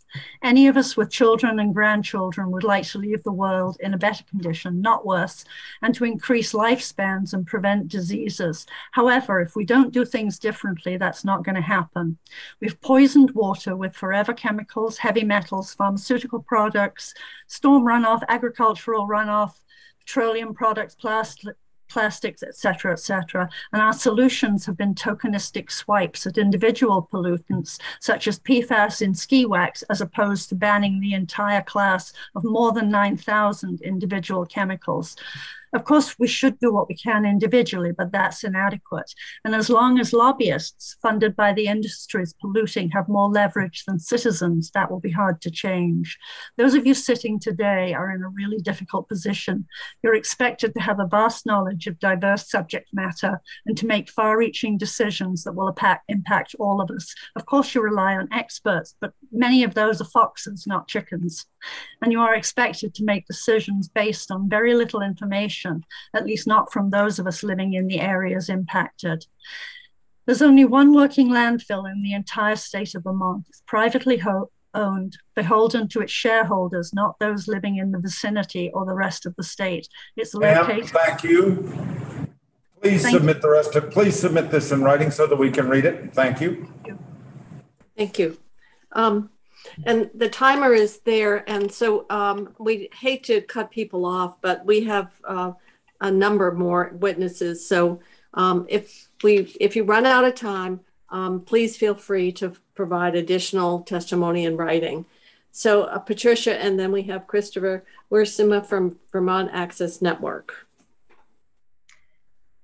Any of us with children and grandchildren would like to leave the world in a better condition, not worse, and to increase lifespans and prevent diseases. However, if we don't do things differently, that's not going to happen. We've poisoned water with forever chemicals, heavy metals, pharmaceutical products, storm runoff, agricultural runoff, petroleum products, plastic, plastics, etc., etc. And our solutions have been tokenistic swipes at individual pollutants, such as PFAS in ski wax, as opposed to banning the entire class of more than 9,000 individual chemicals. Of course, we should do what we can individually, but that's inadequate. And as long as lobbyists funded by the industries polluting have more leverage than citizens, that will be hard to change. Those of you sitting today are in a really difficult position. You're expected to have a vast knowledge of diverse subject matter and to make far reaching decisions that will impact all of us. Of course, you rely on experts, but many of those are foxes, not chickens. And you are expected to make decisions based on very little information at least not from those of us living in the areas impacted. There's only one working landfill in the entire state of Vermont. It's privately ho- owned, beholden to its shareholders, not those living in the vicinity or the rest of the state. It's located. thank you. Please Thank submit the rest of, please submit this in writing so that we can read it. Thank you. Thank you. Um, and the timer is there, and so um, we hate to cut people off, but we have uh, a number more witnesses. So um, if we if you run out of time, um, please feel free to provide additional testimony in writing. So uh, Patricia, and then we have Christopher Wiersma from Vermont Access Network.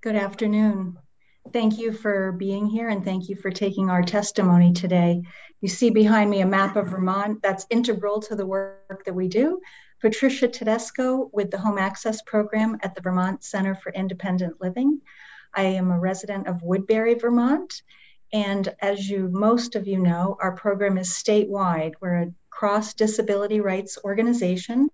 Good afternoon. Thank you for being here and thank you for taking our testimony today. You see behind me a map of Vermont that's integral to the work that we do. Patricia Tedesco with the Home Access Program at the Vermont Center for Independent Living. I am a resident of Woodbury, Vermont. And as you most of you know, our program is statewide. We're a cross disability rights organization.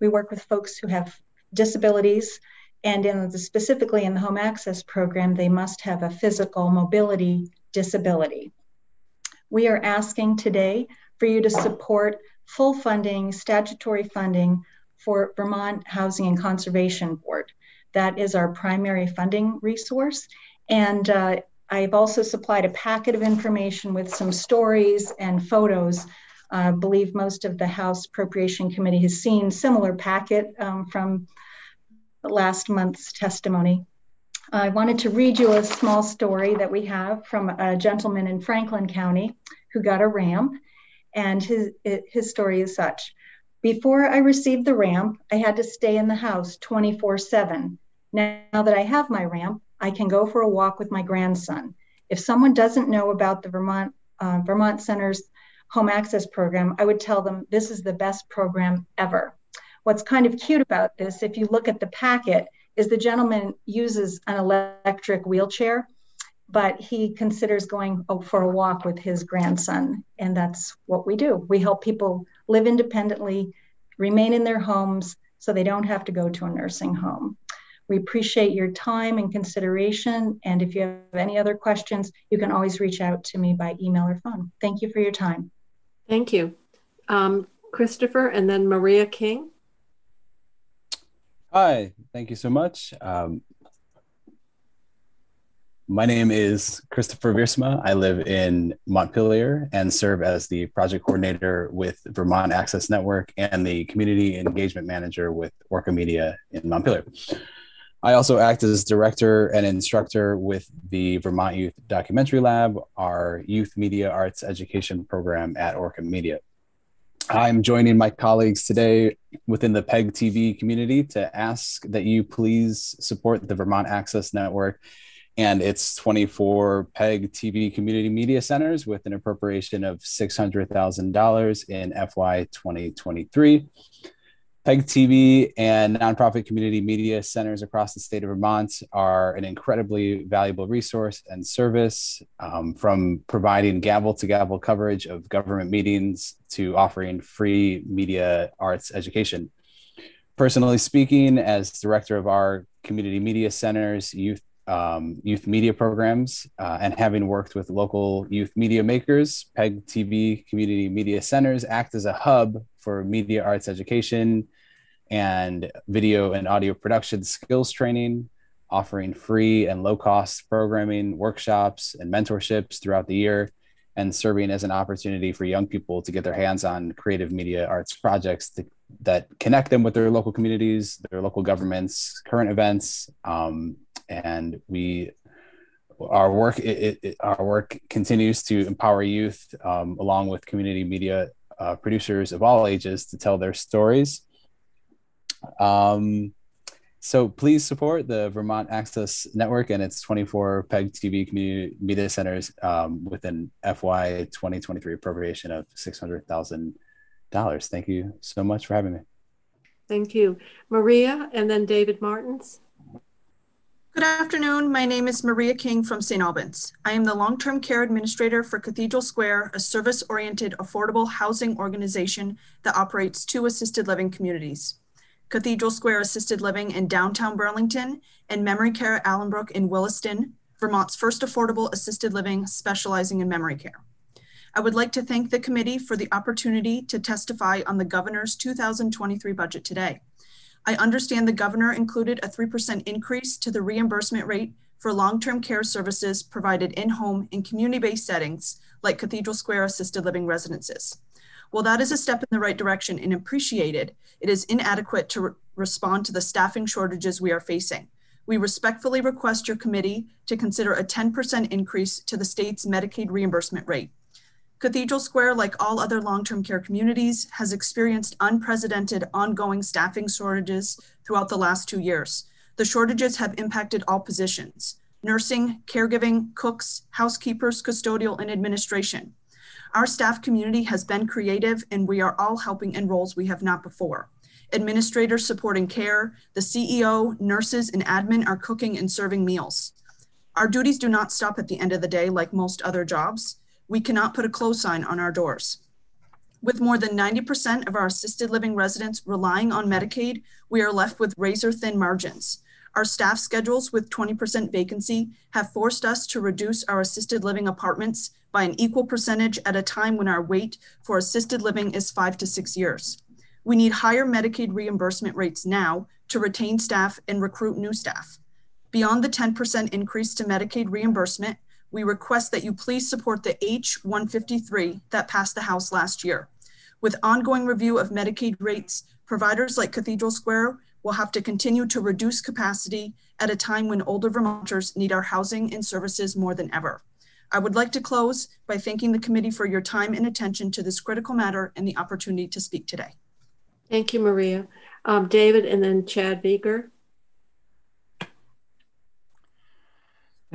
We work with folks who have disabilities and in the, specifically in the home access program, they must have a physical mobility disability. We are asking today for you to support full funding, statutory funding for Vermont Housing and Conservation Board. That is our primary funding resource. And uh, I've also supplied a packet of information with some stories and photos. I uh, believe most of the House Appropriation Committee has seen similar packet um, from last month's testimony. I wanted to read you a small story that we have from a gentleman in Franklin County who got a ramp. And his, his story is such Before I received the ramp, I had to stay in the house 24 7. Now that I have my ramp, I can go for a walk with my grandson. If someone doesn't know about the Vermont, uh, Vermont Center's home access program, I would tell them this is the best program ever. What's kind of cute about this, if you look at the packet, is the gentleman uses an electric wheelchair, but he considers going for a walk with his grandson. And that's what we do. We help people live independently, remain in their homes so they don't have to go to a nursing home. We appreciate your time and consideration. And if you have any other questions, you can always reach out to me by email or phone. Thank you for your time. Thank you. Um, Christopher and then Maria King. Hi, thank you so much. Um, my name is Christopher Wiersma. I live in Montpelier and serve as the project coordinator with Vermont Access Network and the community engagement manager with Orca Media in Montpelier. I also act as director and instructor with the Vermont Youth Documentary Lab, our youth media arts education program at Orca Media. I'm joining my colleagues today within the PEG TV community to ask that you please support the Vermont Access Network and its 24 PEG TV community media centers with an appropriation of $600,000 in FY 2023. PEG TV and nonprofit community media centers across the state of Vermont are an incredibly valuable resource and service um, from providing gavel to gavel coverage of government meetings to offering free media arts education. Personally speaking, as director of our community media centers, youth um, youth media programs, uh, and having worked with local youth media makers, PEG TV community media centers act as a hub for media arts education and video and audio production skills training, offering free and low cost programming, workshops, and mentorships throughout the year, and serving as an opportunity for young people to get their hands on creative media arts projects to that connect them with their local communities, their local governments, current events, um, and we our work it, it, our work continues to empower youth um, along with community media uh, producers of all ages to tell their stories. Um, so please support the Vermont Access Network and its 24 PEG TV community media centers um, with an FY 2023 appropriation of $600,000. Thank you so much for having me. Thank you. Maria and then David Martins. Good afternoon. My name is Maria King from St. Albans. I am the long-term care administrator for Cathedral Square, a service-oriented affordable housing organization that operates two assisted living communities. Cathedral Square Assisted Living in downtown Burlington and Memory Care Allenbrook in Williston, Vermont's first affordable assisted living specializing in memory care. I would like to thank the committee for the opportunity to testify on the governor's 2023 budget today. I understand the governor included a 3% increase to the reimbursement rate for long-term care services provided in-home and community-based settings like Cathedral Square assisted living residences. While that is a step in the right direction and appreciated, it is inadequate to re respond to the staffing shortages we are facing. We respectfully request your committee to consider a 10% increase to the state's Medicaid reimbursement rate. Cathedral Square, like all other long-term care communities, has experienced unprecedented ongoing staffing shortages throughout the last two years. The shortages have impacted all positions, nursing, caregiving, cooks, housekeepers, custodial, and administration. Our staff community has been creative and we are all helping in roles we have not before. Administrators supporting care, the CEO, nurses, and admin are cooking and serving meals. Our duties do not stop at the end of the day like most other jobs we cannot put a close sign on our doors. With more than 90% of our assisted living residents relying on Medicaid, we are left with razor thin margins. Our staff schedules with 20% vacancy have forced us to reduce our assisted living apartments by an equal percentage at a time when our wait for assisted living is five to six years. We need higher Medicaid reimbursement rates now to retain staff and recruit new staff. Beyond the 10% increase to Medicaid reimbursement, we request that you please support the H-153 that passed the House last year. With ongoing review of Medicaid rates, providers like Cathedral Square will have to continue to reduce capacity at a time when older Vermonters need our housing and services more than ever. I would like to close by thanking the committee for your time and attention to this critical matter and the opportunity to speak today. Thank you, Maria. Um, David and then Chad Beaker.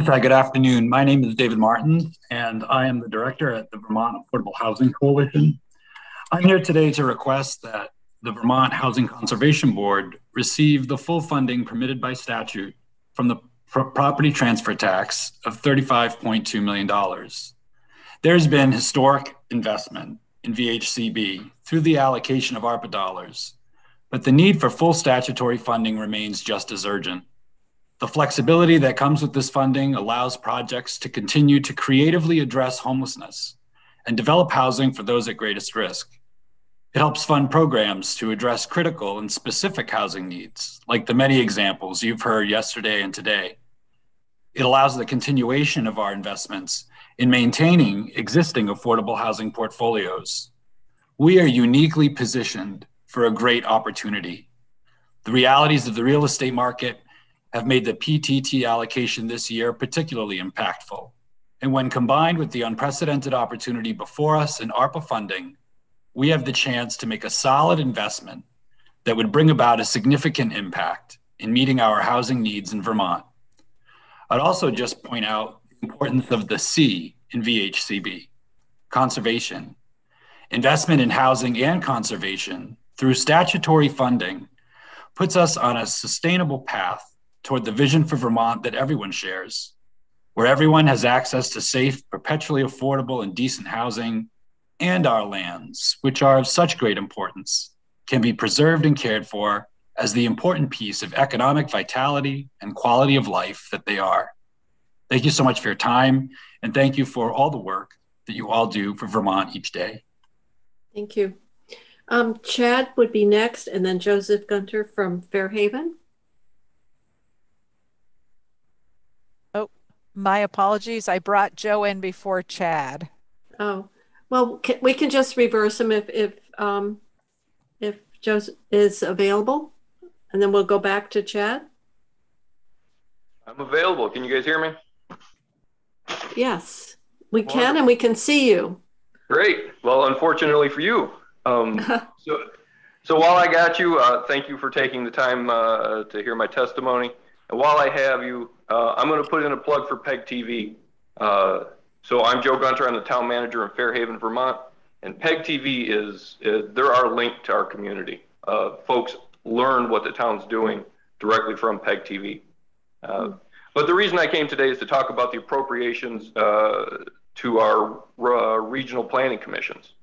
Hi, good afternoon. My name is David Martin, and I am the director at the Vermont Affordable Housing Coalition. I'm here today to request that the Vermont Housing Conservation Board receive the full funding permitted by statute from the property transfer tax of $35.2 million. There's been historic investment in VHCB through the allocation of ARPA dollars, but the need for full statutory funding remains just as urgent. The flexibility that comes with this funding allows projects to continue to creatively address homelessness and develop housing for those at greatest risk. It helps fund programs to address critical and specific housing needs, like the many examples you've heard yesterday and today. It allows the continuation of our investments in maintaining existing affordable housing portfolios. We are uniquely positioned for a great opportunity. The realities of the real estate market have made the PTT allocation this year particularly impactful. And when combined with the unprecedented opportunity before us in ARPA funding, we have the chance to make a solid investment that would bring about a significant impact in meeting our housing needs in Vermont. I'd also just point out the importance of the C in VHCB, conservation. Investment in housing and conservation through statutory funding puts us on a sustainable path toward the vision for Vermont that everyone shares, where everyone has access to safe, perpetually affordable, and decent housing, and our lands, which are of such great importance, can be preserved and cared for as the important piece of economic vitality and quality of life that they are. Thank you so much for your time, and thank you for all the work that you all do for Vermont each day. Thank you. Um, Chad would be next, and then Joseph Gunter from Fair Haven. Oh, my apologies. I brought Joe in before Chad. Oh, well, we can just reverse them if if um, if Joseph is available, and then we'll go back to Chad. I'm available. Can you guys hear me? Yes, we can, and we can see you. Great. Well, unfortunately for you. Um, so, so while I got you, uh, thank you for taking the time uh, to hear my testimony. And while I have you, uh, I'm going to put in a plug for PEG TV. Uh, so I'm Joe Gunter. I'm the town manager in Fair Haven, Vermont. And PEG TV is, is they're our link to our community. Uh, folks learn what the town's doing directly from PEG TV. Uh, but the reason I came today is to talk about the appropriations uh, to our uh, regional planning commissions.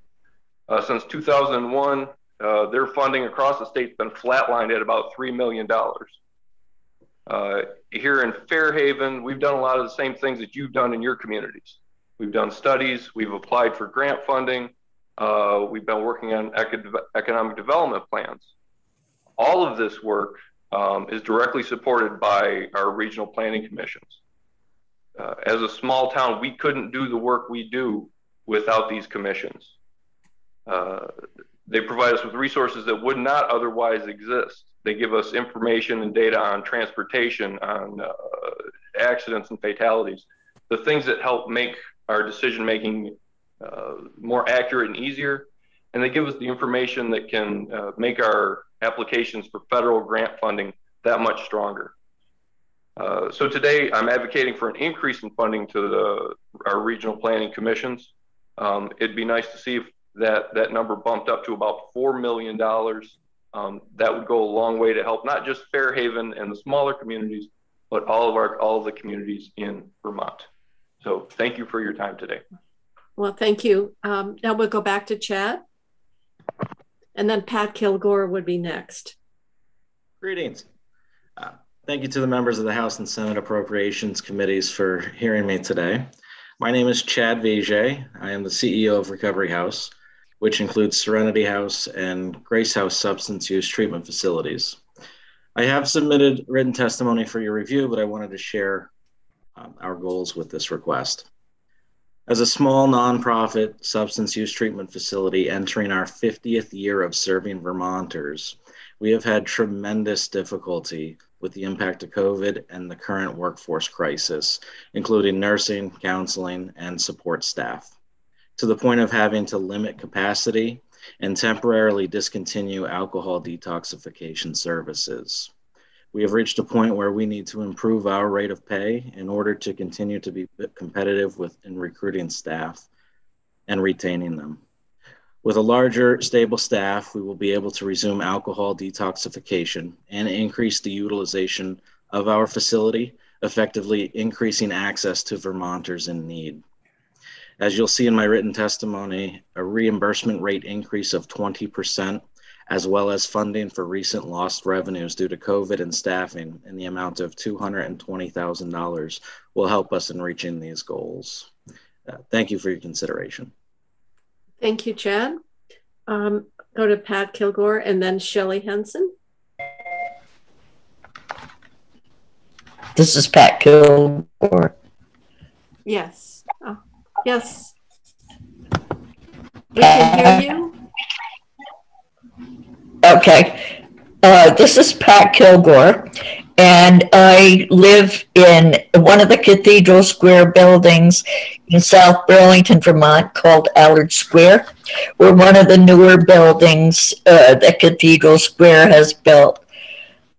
Uh, since 2001, uh, their funding across the state's been flatlined at about $3 million. here in Fair Haven, we've done a lot of the same things that you've done in your communities. We've done studies, we've applied for grant funding, uh, we've been working on economic development plans. All of this work um, is directly supported by our regional planning commissions. Uh, as a small town, we couldn't do the work we do without these commissions. Uh, they provide us with resources that would not otherwise exist. They give us information and data on transportation, on uh, accidents and fatalities, the things that help make our decision making uh, more accurate and easier. And they give us the information that can uh, make our applications for federal grant funding that much stronger. Uh, so today I'm advocating for an increase in funding to the, our regional planning commissions. Um, it'd be nice to see if that, that number bumped up to about $4 million. Um, that would go a long way to help not just Fair Haven and the smaller communities, but all of our all of the communities in Vermont. So thank you for your time today. Well, thank you. Um, now we'll go back to Chad. And then Pat Kilgore would be next. Greetings. Uh, thank you to the members of the House and Senate Appropriations Committees for hearing me today. My name is Chad Vijay. I am the CEO of Recovery House, which includes Serenity House and Grace House substance use treatment facilities. I have submitted written testimony for your review, but I wanted to share um, our goals with this request. As a small nonprofit substance use treatment facility entering our 50th year of serving Vermonters, we have had tremendous difficulty with the impact of COVID and the current workforce crisis, including nursing, counseling, and support staff, to the point of having to limit capacity and temporarily discontinue alcohol detoxification services we have reached a point where we need to improve our rate of pay in order to continue to be competitive with in recruiting staff and retaining them. With a larger, stable staff, we will be able to resume alcohol detoxification and increase the utilization of our facility, effectively increasing access to Vermonters in need. As you'll see in my written testimony, a reimbursement rate increase of 20% as well as funding for recent lost revenues due to COVID and staffing in the amount of $220,000 will help us in reaching these goals. Uh, thank you for your consideration. Thank you, Chad. Um, go to Pat Kilgore and then Shelley Henson. This is Pat Kilgore. Yes. Oh, yes. We can hear you. Okay. Uh, this is Pat Kilgore, and I live in one of the Cathedral Square buildings in South Burlington, Vermont, called Allard Square. We're one of the newer buildings uh, that Cathedral Square has built.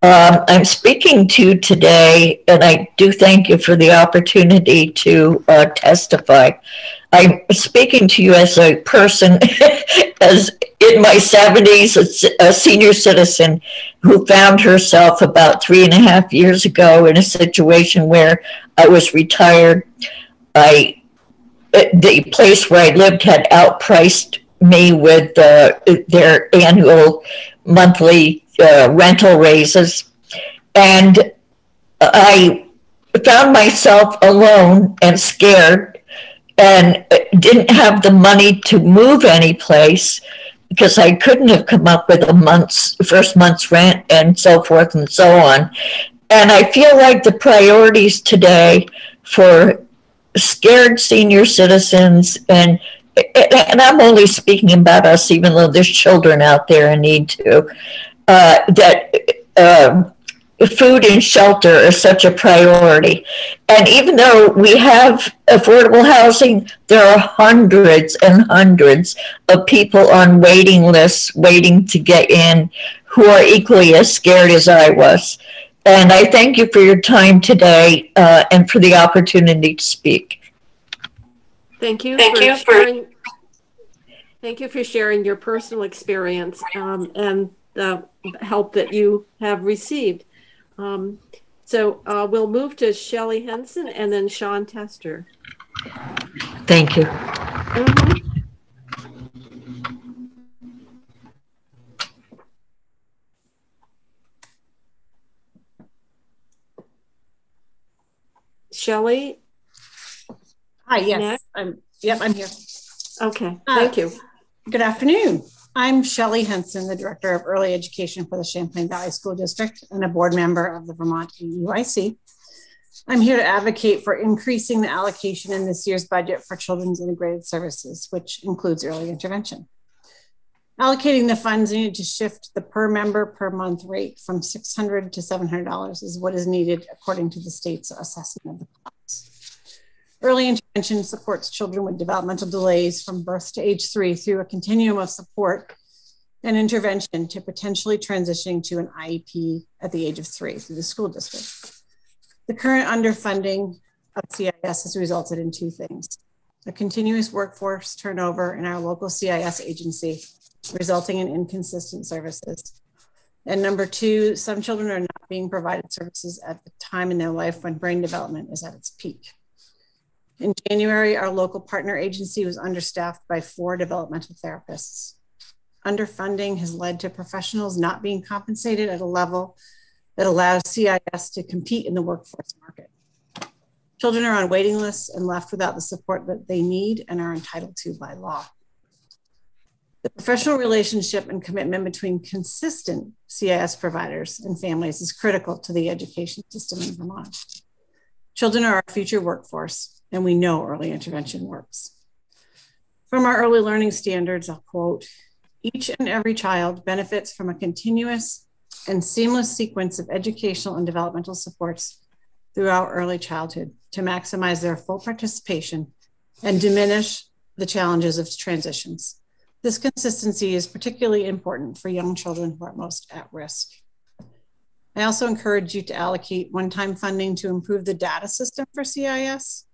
Um, I'm speaking to you today, and I do thank you for the opportunity to uh, testify. I'm speaking to you as a person, as in my 70s, a, a senior citizen who found herself about three and a half years ago in a situation where I was retired. I uh, the place where I lived had outpriced me with uh, their annual monthly uh, rental raises, and I found myself alone and scared and didn't have the money to move any place because I couldn't have come up with a month's first month's rent and so forth and so on. And I feel like the priorities today for scared senior citizens and and I'm only speaking about us, even though there's children out there in need too, uh, that um, food and shelter is such a priority. And even though we have affordable housing, there are hundreds and hundreds of people on waiting lists waiting to get in who are equally as scared as I was. And I thank you for your time today uh, and for the opportunity to speak. Thank you. Thank for you for- sharing, Thank you for sharing your personal experience um, and the help that you have received. Um, so uh, we'll move to Shelley Henson and then Shawn Tester. Thank you. Mhm. Shelley? Hi, yes, Next. I'm, yep, I'm here. Okay, Uh, thank you. Good afternoon. I'm Shelley Henson, the Director of Early Education for the Champlain Valley School District and a board member of the Vermont EUIC. I'm here to advocate for increasing the allocation in this year's budget for children's integrated services, which includes early intervention. Allocating the funds needed to shift the per member per month rate from $600 to $700 is what is needed according to the state's assessment of the costs. Early intervention supports children with developmental delays from birth to age three through a continuum of support and intervention to potentially transitioning to an IEP at the age of three through the school district. The current underfunding of CIS has resulted in two things a continuous workforce turnover in our local CIS agency, resulting in inconsistent services. And number two, some children are not being provided services at the time in their life when brain development is at its peak. In January, our local partner agency was understaffed by four developmental therapists. Underfunding has led to professionals not being compensated at a level that allows CIS to compete in the workforce market. Children are on waiting lists and left without the support that they need and are entitled to by law. The professional relationship and commitment between consistent CIS providers and families is critical to the education system in Vermont. Children are our future workforce, and we know early intervention works. From our early learning standards, I'll quote each and every child benefits from a continuous and seamless sequence of educational and developmental supports throughout early childhood to maximize their full participation and diminish the challenges of transitions. This consistency is particularly important for young children who are most at risk. I also encourage you to allocate one-time funding to improve the data system for CIS.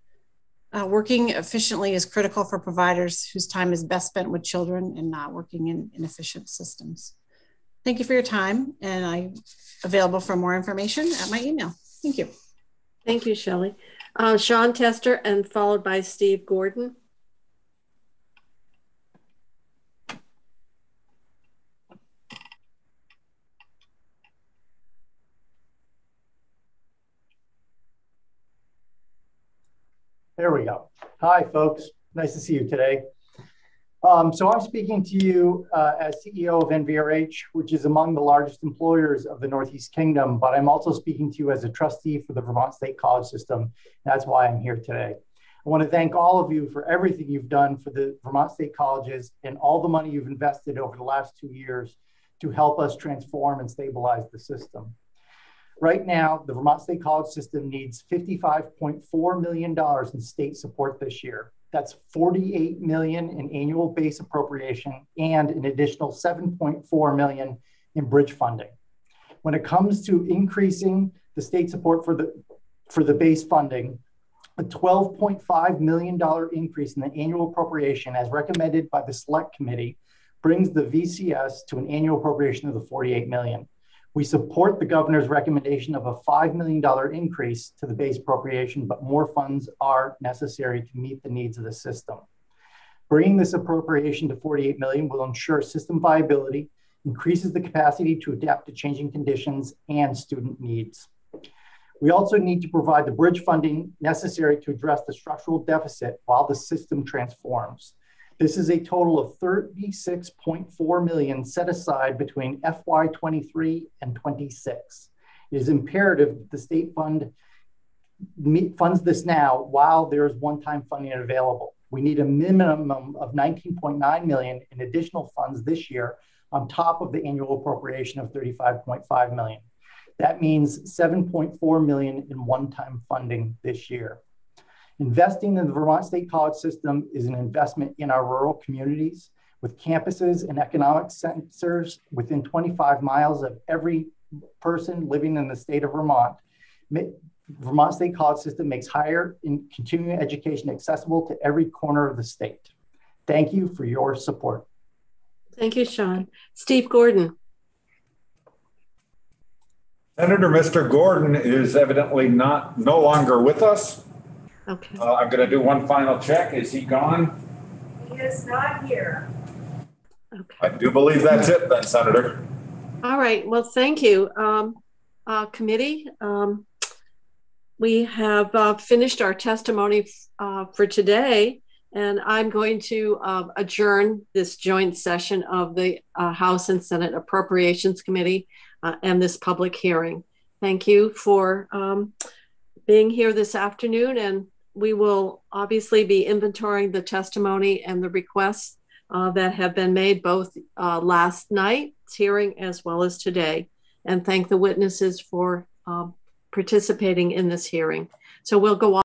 Uh, working efficiently is critical for providers whose time is best spent with children and not working in inefficient systems. Thank you for your time, and I'm available for more information at my email. Thank you. Thank you, Shelley. Uh, Shawn Tester and followed by Steve Gordon. There we go. Hi, folks. Nice to see you today. Um, so I'm speaking to you uh, as CEO of NVRH, which is among the largest employers of the Northeast Kingdom, but I'm also speaking to you as a trustee for the Vermont State College System. That's why I'm here today. I want to thank all of you for everything you've done for the Vermont State Colleges and all the money you've invested over the last two years to help us transform and stabilize the system. Right now, the Vermont State College System needs $55.4 million in state support this year. That's 48 million in annual base appropriation and an additional 7.4 million in bridge funding. When it comes to increasing the state support for the for the base funding, a $12.5 million increase in the annual appropriation as recommended by the select committee brings the VCS to an annual appropriation of the 48 million. We support the governor's recommendation of a $5 million increase to the base appropriation, but more funds are necessary to meet the needs of the system. Bringing this appropriation to 48 million will ensure system viability, increases the capacity to adapt to changing conditions and student needs. We also need to provide the bridge funding necessary to address the structural deficit while the system transforms. This is a total of 36.4 million set aside between FY23 and 26. It is imperative that the state fund funds this now while there is one-time funding available. We need a minimum of 19.9 million in additional funds this year on top of the annual appropriation of 35.5 million. That means 7.4 million in one-time funding this year. Investing in the Vermont State College system is an investment in our rural communities with campuses and economic centers within 25 miles of every person living in the state of Vermont. Vermont State College system makes higher and continuing education accessible to every corner of the state. Thank you for your support. Thank you, Shawn. Steve Gordon. Senator Mr. Gordon is evidently not no longer with us. Okay. Uh, I'm going to do one final check. Is he gone? He is not here. Okay. I do believe that's it then, Senator. All right. Well, thank you, um, uh, committee. Um, we have uh, finished our testimony uh, for today, and I'm going to uh, adjourn this joint session of the uh, House and Senate Appropriations Committee uh, and this public hearing. Thank you for um, being here this afternoon, and we will obviously be inventorying the testimony and the requests uh, that have been made both uh, last night's hearing as well as today, and thank the witnesses for um, participating in this hearing. So we'll go on.